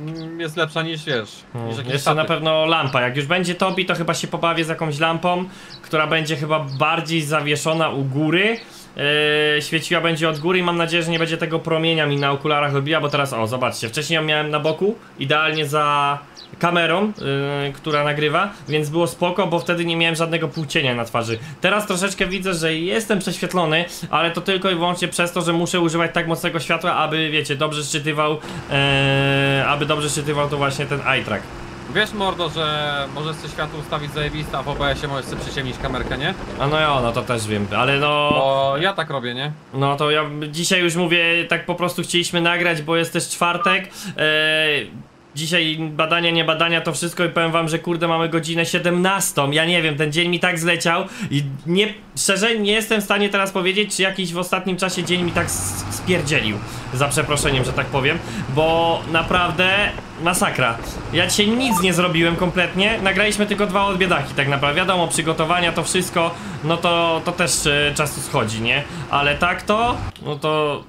mm, jest lepsza niż wiesz, niż jakiś Jeszcze na pewno lampa. Jak już będzie Tobi, to chyba się pobawię z jakąś lampą, która będzie chyba bardziej zawieszona u góry. Yy, świeciła będzie od góry i mam nadzieję, że nie będzie tego promienia mi na okularach robiła, bo teraz, o, zobaczcie, wcześniej ją miałem na boku, idealnie za kamerą, yy, która nagrywa, więc było spoko, bo wtedy nie miałem żadnego półcienia na twarzy. Teraz troszeczkę widzę, że jestem prześwietlony, ale to tylko i wyłącznie przez to, że muszę używać tak mocnego światła, aby, wiecie, dobrze szczytywał, yy, aby dobrze szczytywał to właśnie ten eye track. Wiesz mordo, że możesz sobie światło ustawić zajebiste, a w OBS-ie możesz sobie przyciemnić kamerkę, nie? A no ja, no to też wiem, ale no, Bo ja tak robię, nie? no to ja dzisiaj już mówię, tak po prostu chcieliśmy nagrać, bo jest też czwartek. Eee, dzisiaj badania, nie badania, to wszystko i powiem wam, że kurde mamy godzinę 17. Ja nie wiem, ten dzień mi tak zleciał i nie, szczerze nie jestem w stanie teraz powiedzieć, czy jakiś w ostatnim czasie dzień mi tak spierdzielił. Za przeproszeniem, że tak powiem, bo naprawdę masakra. Ja dzisiaj nic nie zrobiłem kompletnie, nagraliśmy tylko dwa odbiedaki tak naprawdę. Wiadomo, przygotowania, to wszystko, no to, to też e, czasu schodzi, nie? Ale tak to, no to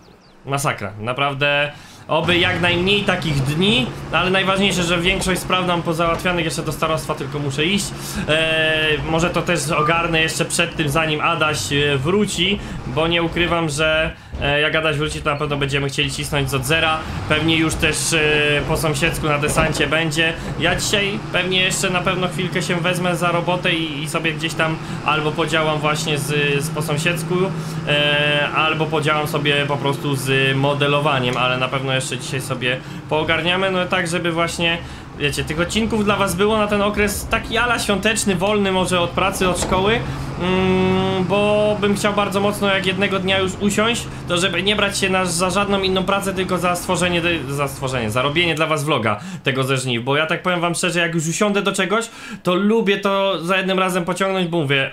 masakra. Naprawdę Oby jak najmniej takich dni, ale najważniejsze, że większość spraw nam pozałatwianych jeszcze do starostwa tylko muszę iść. Eee, może to też ogarnę jeszcze przed tym, zanim Adaś e, wróci, bo nie ukrywam, że jak Adaś wróci, to na pewno będziemy chcieli cisnąć od zera. Pewnie już też e, po sąsiedzku na desancie będzie. Ja dzisiaj pewnie jeszcze na pewno chwilkę się wezmę za robotę i, i sobie gdzieś tam albo podziałam właśnie z, z po sąsiedzku, e, albo podziałam sobie po prostu z modelowaniem, ale na pewno jeszcze dzisiaj sobie poogarniamy, no tak, żeby właśnie Wiecie, tych odcinków dla was było na ten okres taki ala świąteczny, wolny może od pracy, od szkoły, mm, bo bym chciał bardzo mocno jak jednego dnia już usiąść, to żeby nie brać się na, za żadną inną pracę, tylko za stworzenie, za stworzenie, za robienie dla was vloga tego ze żniw, bo ja tak powiem wam szczerze, jak już usiądę do czegoś, to lubię to za jednym razem pociągnąć, bo mówię,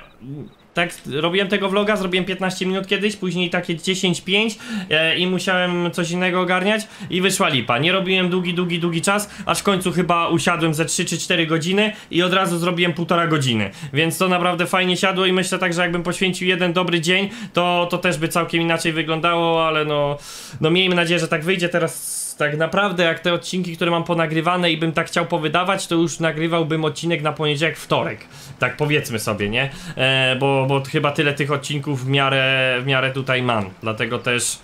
tak, robiłem tego vloga, zrobiłem 15 minut kiedyś, później takie 10-5 e, i musiałem coś innego ogarniać i wyszła lipa. Nie robiłem długi, długi, długi czas, aż w końcu chyba usiadłem ze 3 czy 4 godziny i od razu zrobiłem półtora godziny. Więc to naprawdę fajnie siadło i myślę tak, że jakbym poświęcił jeden dobry dzień, to, to też by całkiem inaczej wyglądało, ale no, no miejmy nadzieję, że tak wyjdzie teraz tak naprawdę jak te odcinki, które mam ponagrywane i bym tak chciał powydawać, to już nagrywałbym odcinek na poniedziałek, wtorek. Tak powiedzmy sobie, nie? E, bo, bo chyba tyle tych odcinków w miarę, w miarę tutaj mam. Dlatego też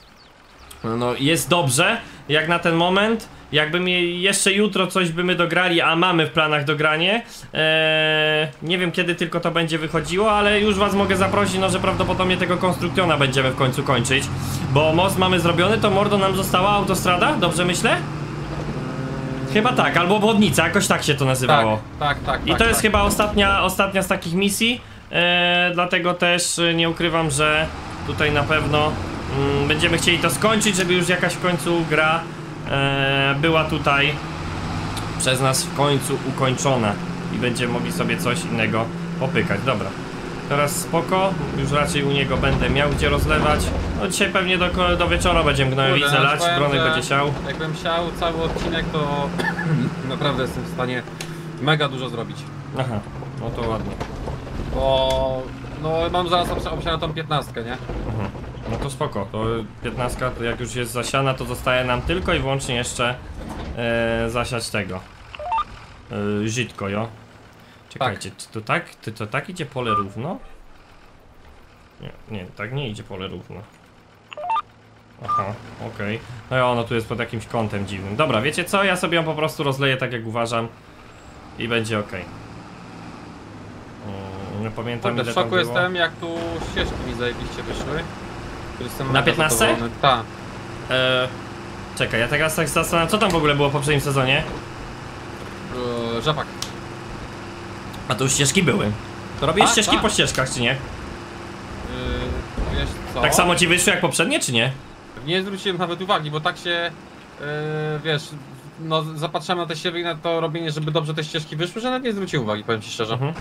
no jest dobrze, jak na ten moment. Jakby mi jeszcze jutro coś by my dograli, a mamy w planach dogranie. Eee, nie wiem kiedy tylko to będzie wychodziło, ale już was mogę zaprosić, no że prawdopodobnie tego konstruktiona będziemy w końcu kończyć. Bo most mamy zrobiony, to mordo nam została autostrada, dobrze myślę? Chyba tak, albo obwodnica, jakoś tak się to Tak, nazywało. tak, tak. I tak, to jest tak. chyba ostatnia, ostatnia z takich misji. E, dlatego też nie ukrywam, że tutaj na pewno mm, będziemy chcieli to skończyć, żeby już jakaś w końcu gra była tutaj przez nas w końcu ukończona i będziemy mogli sobie coś innego popykać. Dobra. Teraz spoko, już raczej u niego będę miał gdzie rozlewać. No dzisiaj pewnie do, do wieczora będziemy gnojowice no lać, powiem, Bronek będzie siał. Jakbym siał cały odcinek, to naprawdę jestem w stanie mega dużo zrobić. Aha, no to ładnie. Bo no mam zaraz obs- obsianą tą piętnastkę, nie? Mhm. No to spoko, to 15 to jak już jest zasiana, to zostaje nam tylko i wyłącznie jeszcze e, zasiać tego. E, żytko, jo. Czekajcie, czy to tak, ty to tak idzie pole równo? Nie, nie, tak nie idzie pole równo. Aha, okej. No i ono tu jest pod jakimś kątem dziwnym. Dobra, wiecie co? Ja sobie ją po prostu rozleję tak jak uważam i będzie ok. Mm, nie pamiętam Kurde, ile w szoku jestem, jak tu ścieżki mi zajebiście wyszły. Jestem Na mega 15? zadowolony. Tak. E, czekaj, ja teraz tak zastanawiam, co tam w ogóle było w poprzednim sezonie? Eee, Rzepak. A to już ścieżki były. To robisz Tak, ścieżki tak. po ścieżkach, czy nie? Eee, wiesz co? Tak samo ci wyszły jak poprzednie, czy nie? Nie zwróciłem nawet uwagi, bo tak się, eee, wiesz, no zapatrzamy na te ścieżki i na to robienie, żeby dobrze te ścieżki wyszły, że nawet nie zwróciłem uwagi, powiem ci szczerze. Mhm.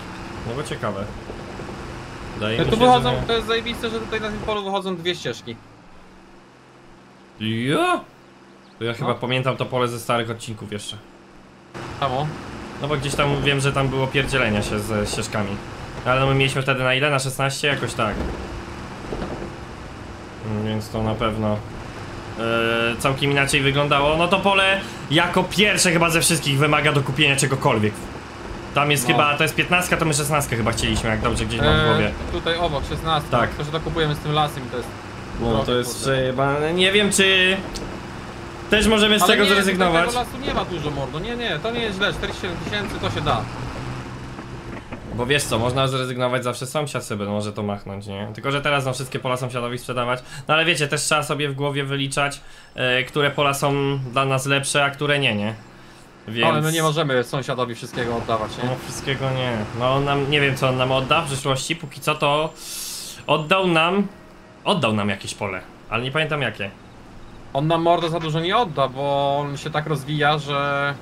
No bo ciekawe. Wydaje No tu wychodzą, że to jest zajebiste, że tutaj na tym polu wychodzą dwie ścieżki. Jo! To ja chyba No. pamiętam to pole ze starych odcinków jeszcze. Samo. No bo gdzieś tam wiem, że tam było pierdzielenia się ze ścieżkami. Ale no my mieliśmy wtedy na ile? Na 16? Jakoś tak. Mm, Więc to na pewno e, całkiem inaczej wyglądało. No to pole jako pierwsze chyba ze wszystkich wymaga do kupienia czegokolwiek. Tam jest No. chyba, to jest 15, to my 16 chyba chcieliśmy, jak dobrze gdzieś mam w głowie. Eee, tutaj obok, 16. Tak. To, że to kupujemy z tym lasem i to jest... No to jest przejebane. Nie wiem czy też możemy z Ale tego nie, zrezygnować. Tutaj tego lasu nie ma dużo mordo, nie, nie, to nie jest źle, 47 tysięcy to się da. Bo wiesz co, można zrezygnować zawsze sąsiad sobie może to machnąć, nie? Tylko, że teraz no wszystkie pola sąsiadowi sprzedawać. No ale wiecie, też trzeba sobie w głowie wyliczać, e, które pola są dla nas lepsze, a które nie, nie? Więc... Ale my nie możemy sąsiadowi wszystkiego oddawać, nie? No wszystkiego nie. No on nam, nie wiem co on nam odda w przyszłości, póki co to oddał nam, oddał nam jakieś pole, ale nie pamiętam jakie. On nam mordo za dużo nie odda, bo on się tak rozwija, że...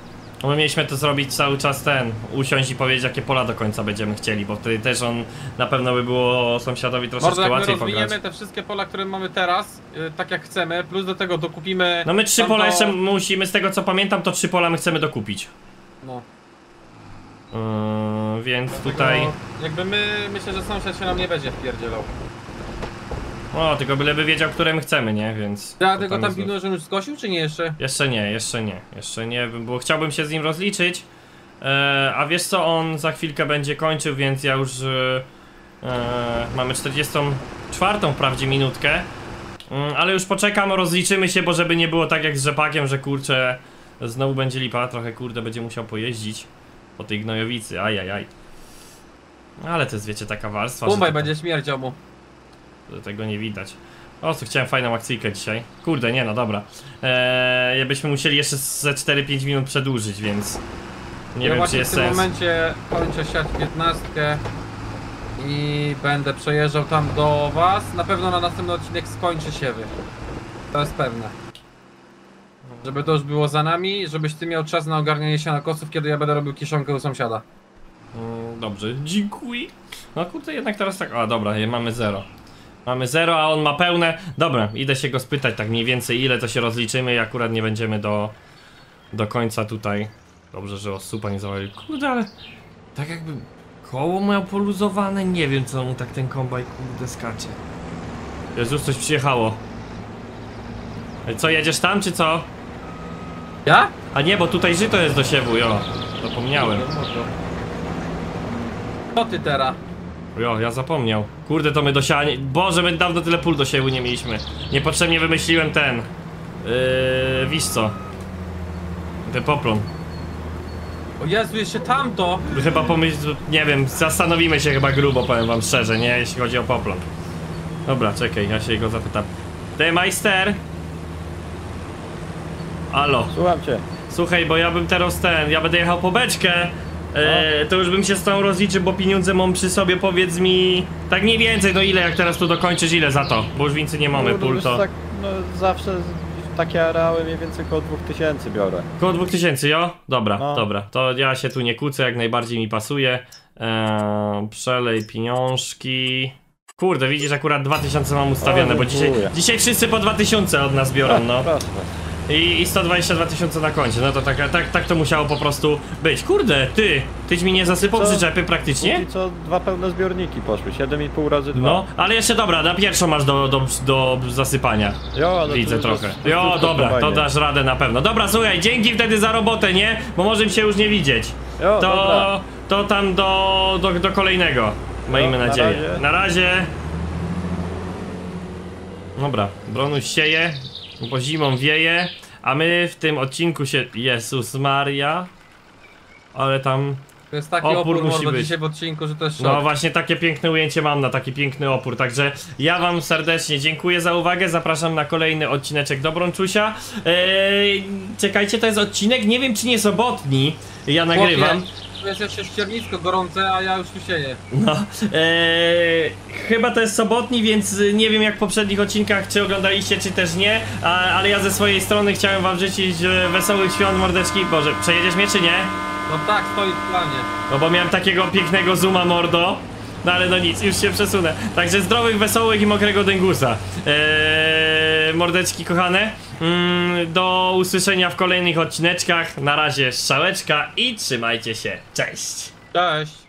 No My mieliśmy to zrobić cały czas ten, usiąść i powiedzieć jakie pola do końca będziemy chcieli, bo wtedy też on na pewno by było sąsiadowi troszeczkę jak my łatwiej rozwiniemy pograć. te wszystkie pola, które mamy teraz, y, tak jak chcemy, plus do tego dokupimy... No my trzy pola jeszcze musimy, z tego co pamiętam, to trzy pola my chcemy dokupić. No. Yy, więc Dlatego tutaj. Jakby my, myślę, że sąsiad się nam nie będzie wpierdzielał. O, tylko byleby wiedział, które my chcemy, nie? Więc. To tego tam on już zgłosił, czy nie jeszcze? Jeszcze nie, jeszcze nie, jeszcze nie, bo chciałbym się z nim rozliczyć. E, a wiesz co, on za chwilkę będzie kończył, więc ja już. E, e, mamy 44 wprawdzie minutkę. Mm, ale już poczekam, rozliczymy się, bo żeby nie było tak jak z rzepakiem, że kurczę, znowu będzie lipa, trochę kurde będzie musiał pojeździć po tej gnojowicy, ajajaj. Ale to jest wiecie taka warstwa, Bombaj to- będzie śmierdział mu. Tego nie widać. O, co chciałem fajną akcyjkę dzisiaj. Kurde, nie no, dobra. Eee, byśmy musieli jeszcze ze 4-5 minut przedłużyć, więc nie ja wiem, czy właśnie jest w tym sens. momencie kończę siać 15 i będę przejeżdżał tam do was. Na pewno na następny odcinek skończy siewy. To jest pewne. Żeby to już było za nami, żebyś ty miał czas na ogarnianie się na kosów, kiedy ja będę robił kiszonkę u sąsiada. Mm, dobrze, dziękuję. No kurde, jednak teraz tak. A dobra, mamy 0. Mamy 0, a on ma pełne. Dobra, idę się go spytać tak mniej więcej, ile to się rozliczymy i akurat nie będziemy do, do końca tutaj. Dobrze, że osupa nie zawalił. Kurde, ale tak jakby koło miał poluzowane, nie wiem co mu tak ten kombaj kurde skacze. Jezus, coś przyjechało. Co, jedziesz tam czy co? Ja? A nie, bo tutaj żyto jest do siewu, jo. Zapomniałem. Co ty teraz? Jo, ja zapomniał. Kurde, to my do siania... Boże, my dawno tyle pól do siewu nie mieliśmy. Niepotrzebnie wymyśliłem ten... Yy, wiesz co? Ten poplon. O Jezu, jeszcze tamto! Chyba pomyśl... Nie wiem, zastanowimy się chyba grubo, powiem wam szczerze, nie? Jeśli chodzi o poplon. Dobra, czekaj, ja się go zapytam. Ty, majster! Alo. Słucham cię. Słuchaj, bo ja bym teraz ten, ja będę jechał po beczkę e, to już bym się z tą rozliczył, bo pieniądze mam przy sobie, powiedz mi, tak mniej więcej, no ile jak teraz tu dokończysz, ile za to? Bo już więcej nie mamy, no, to tak, no, zawsze takie areały mniej więcej około 2000 biorę. koło 2000, jo? Dobra, No. dobra, to ja się tu nie kłócę, jak najbardziej mi pasuje. E, przelej pieniążki. Kurde, widzisz, akurat 2000 mam ustawione, O, bo dzisiaj, dzisiaj wszyscy po 2000 od nas biorą, no. Proszę. I, I 122 tysiące na koncie, no to tak, tak, tak to musiało po prostu być. Kurde, ty, tyś mi nie zasypał Co? przyczepy praktycznie? Póki co dwa pełne zbiorniki poszły, 7,5 razy 2. No, ale jeszcze dobra, na pierwszą masz do, do, do zasypania. jo, to Widzę trochę. jest Jo, dobra, to dasz radę na pewno. Dobra, słuchaj, dzięki wtedy za robotę, nie? Bo możemy się już nie widzieć. Jo, To, dobra. to tam do, do, do kolejnego. Miejmy na nadzieję. razie. Na razie. Dobra, Bronuś sieje, bo zimą wieje, a my w tym odcinku się... Jezus Maria. Ale tam... To jest taki Opór opór, musi mordo być. dzisiaj w odcinku, że to jest szok. No właśnie takie piękne ujęcie mam na taki piękny opór, także ja wam serdecznie dziękuję za uwagę, zapraszam na kolejny odcineczek Dobrączusia. Eee, czekajcie, to jest odcinek, nie wiem czy nie sobotni, ja nagrywam. Tu jest jeszcze ściernisko gorące, a ja już tu sieję. No, eee, chyba to jest sobotni, więc nie wiem jak w poprzednich odcinkach, czy oglądaliście, czy też nie, a, ale ja ze swojej strony chciałem wam życzyć e, wesołych świąt, mordeczki. Boże, przejedziesz mnie czy nie? No tak, stoi w planie. No bo miałem takiego pięknego zooma mordo. No ale no nic, już się przesunę. Także zdrowych, wesołych i mokrego dęgusa. Eee, mordeczki kochane. Mm, do usłyszenia w kolejnych odcineczkach. Na razie strzałeczka i trzymajcie się. Cześć! Cześć.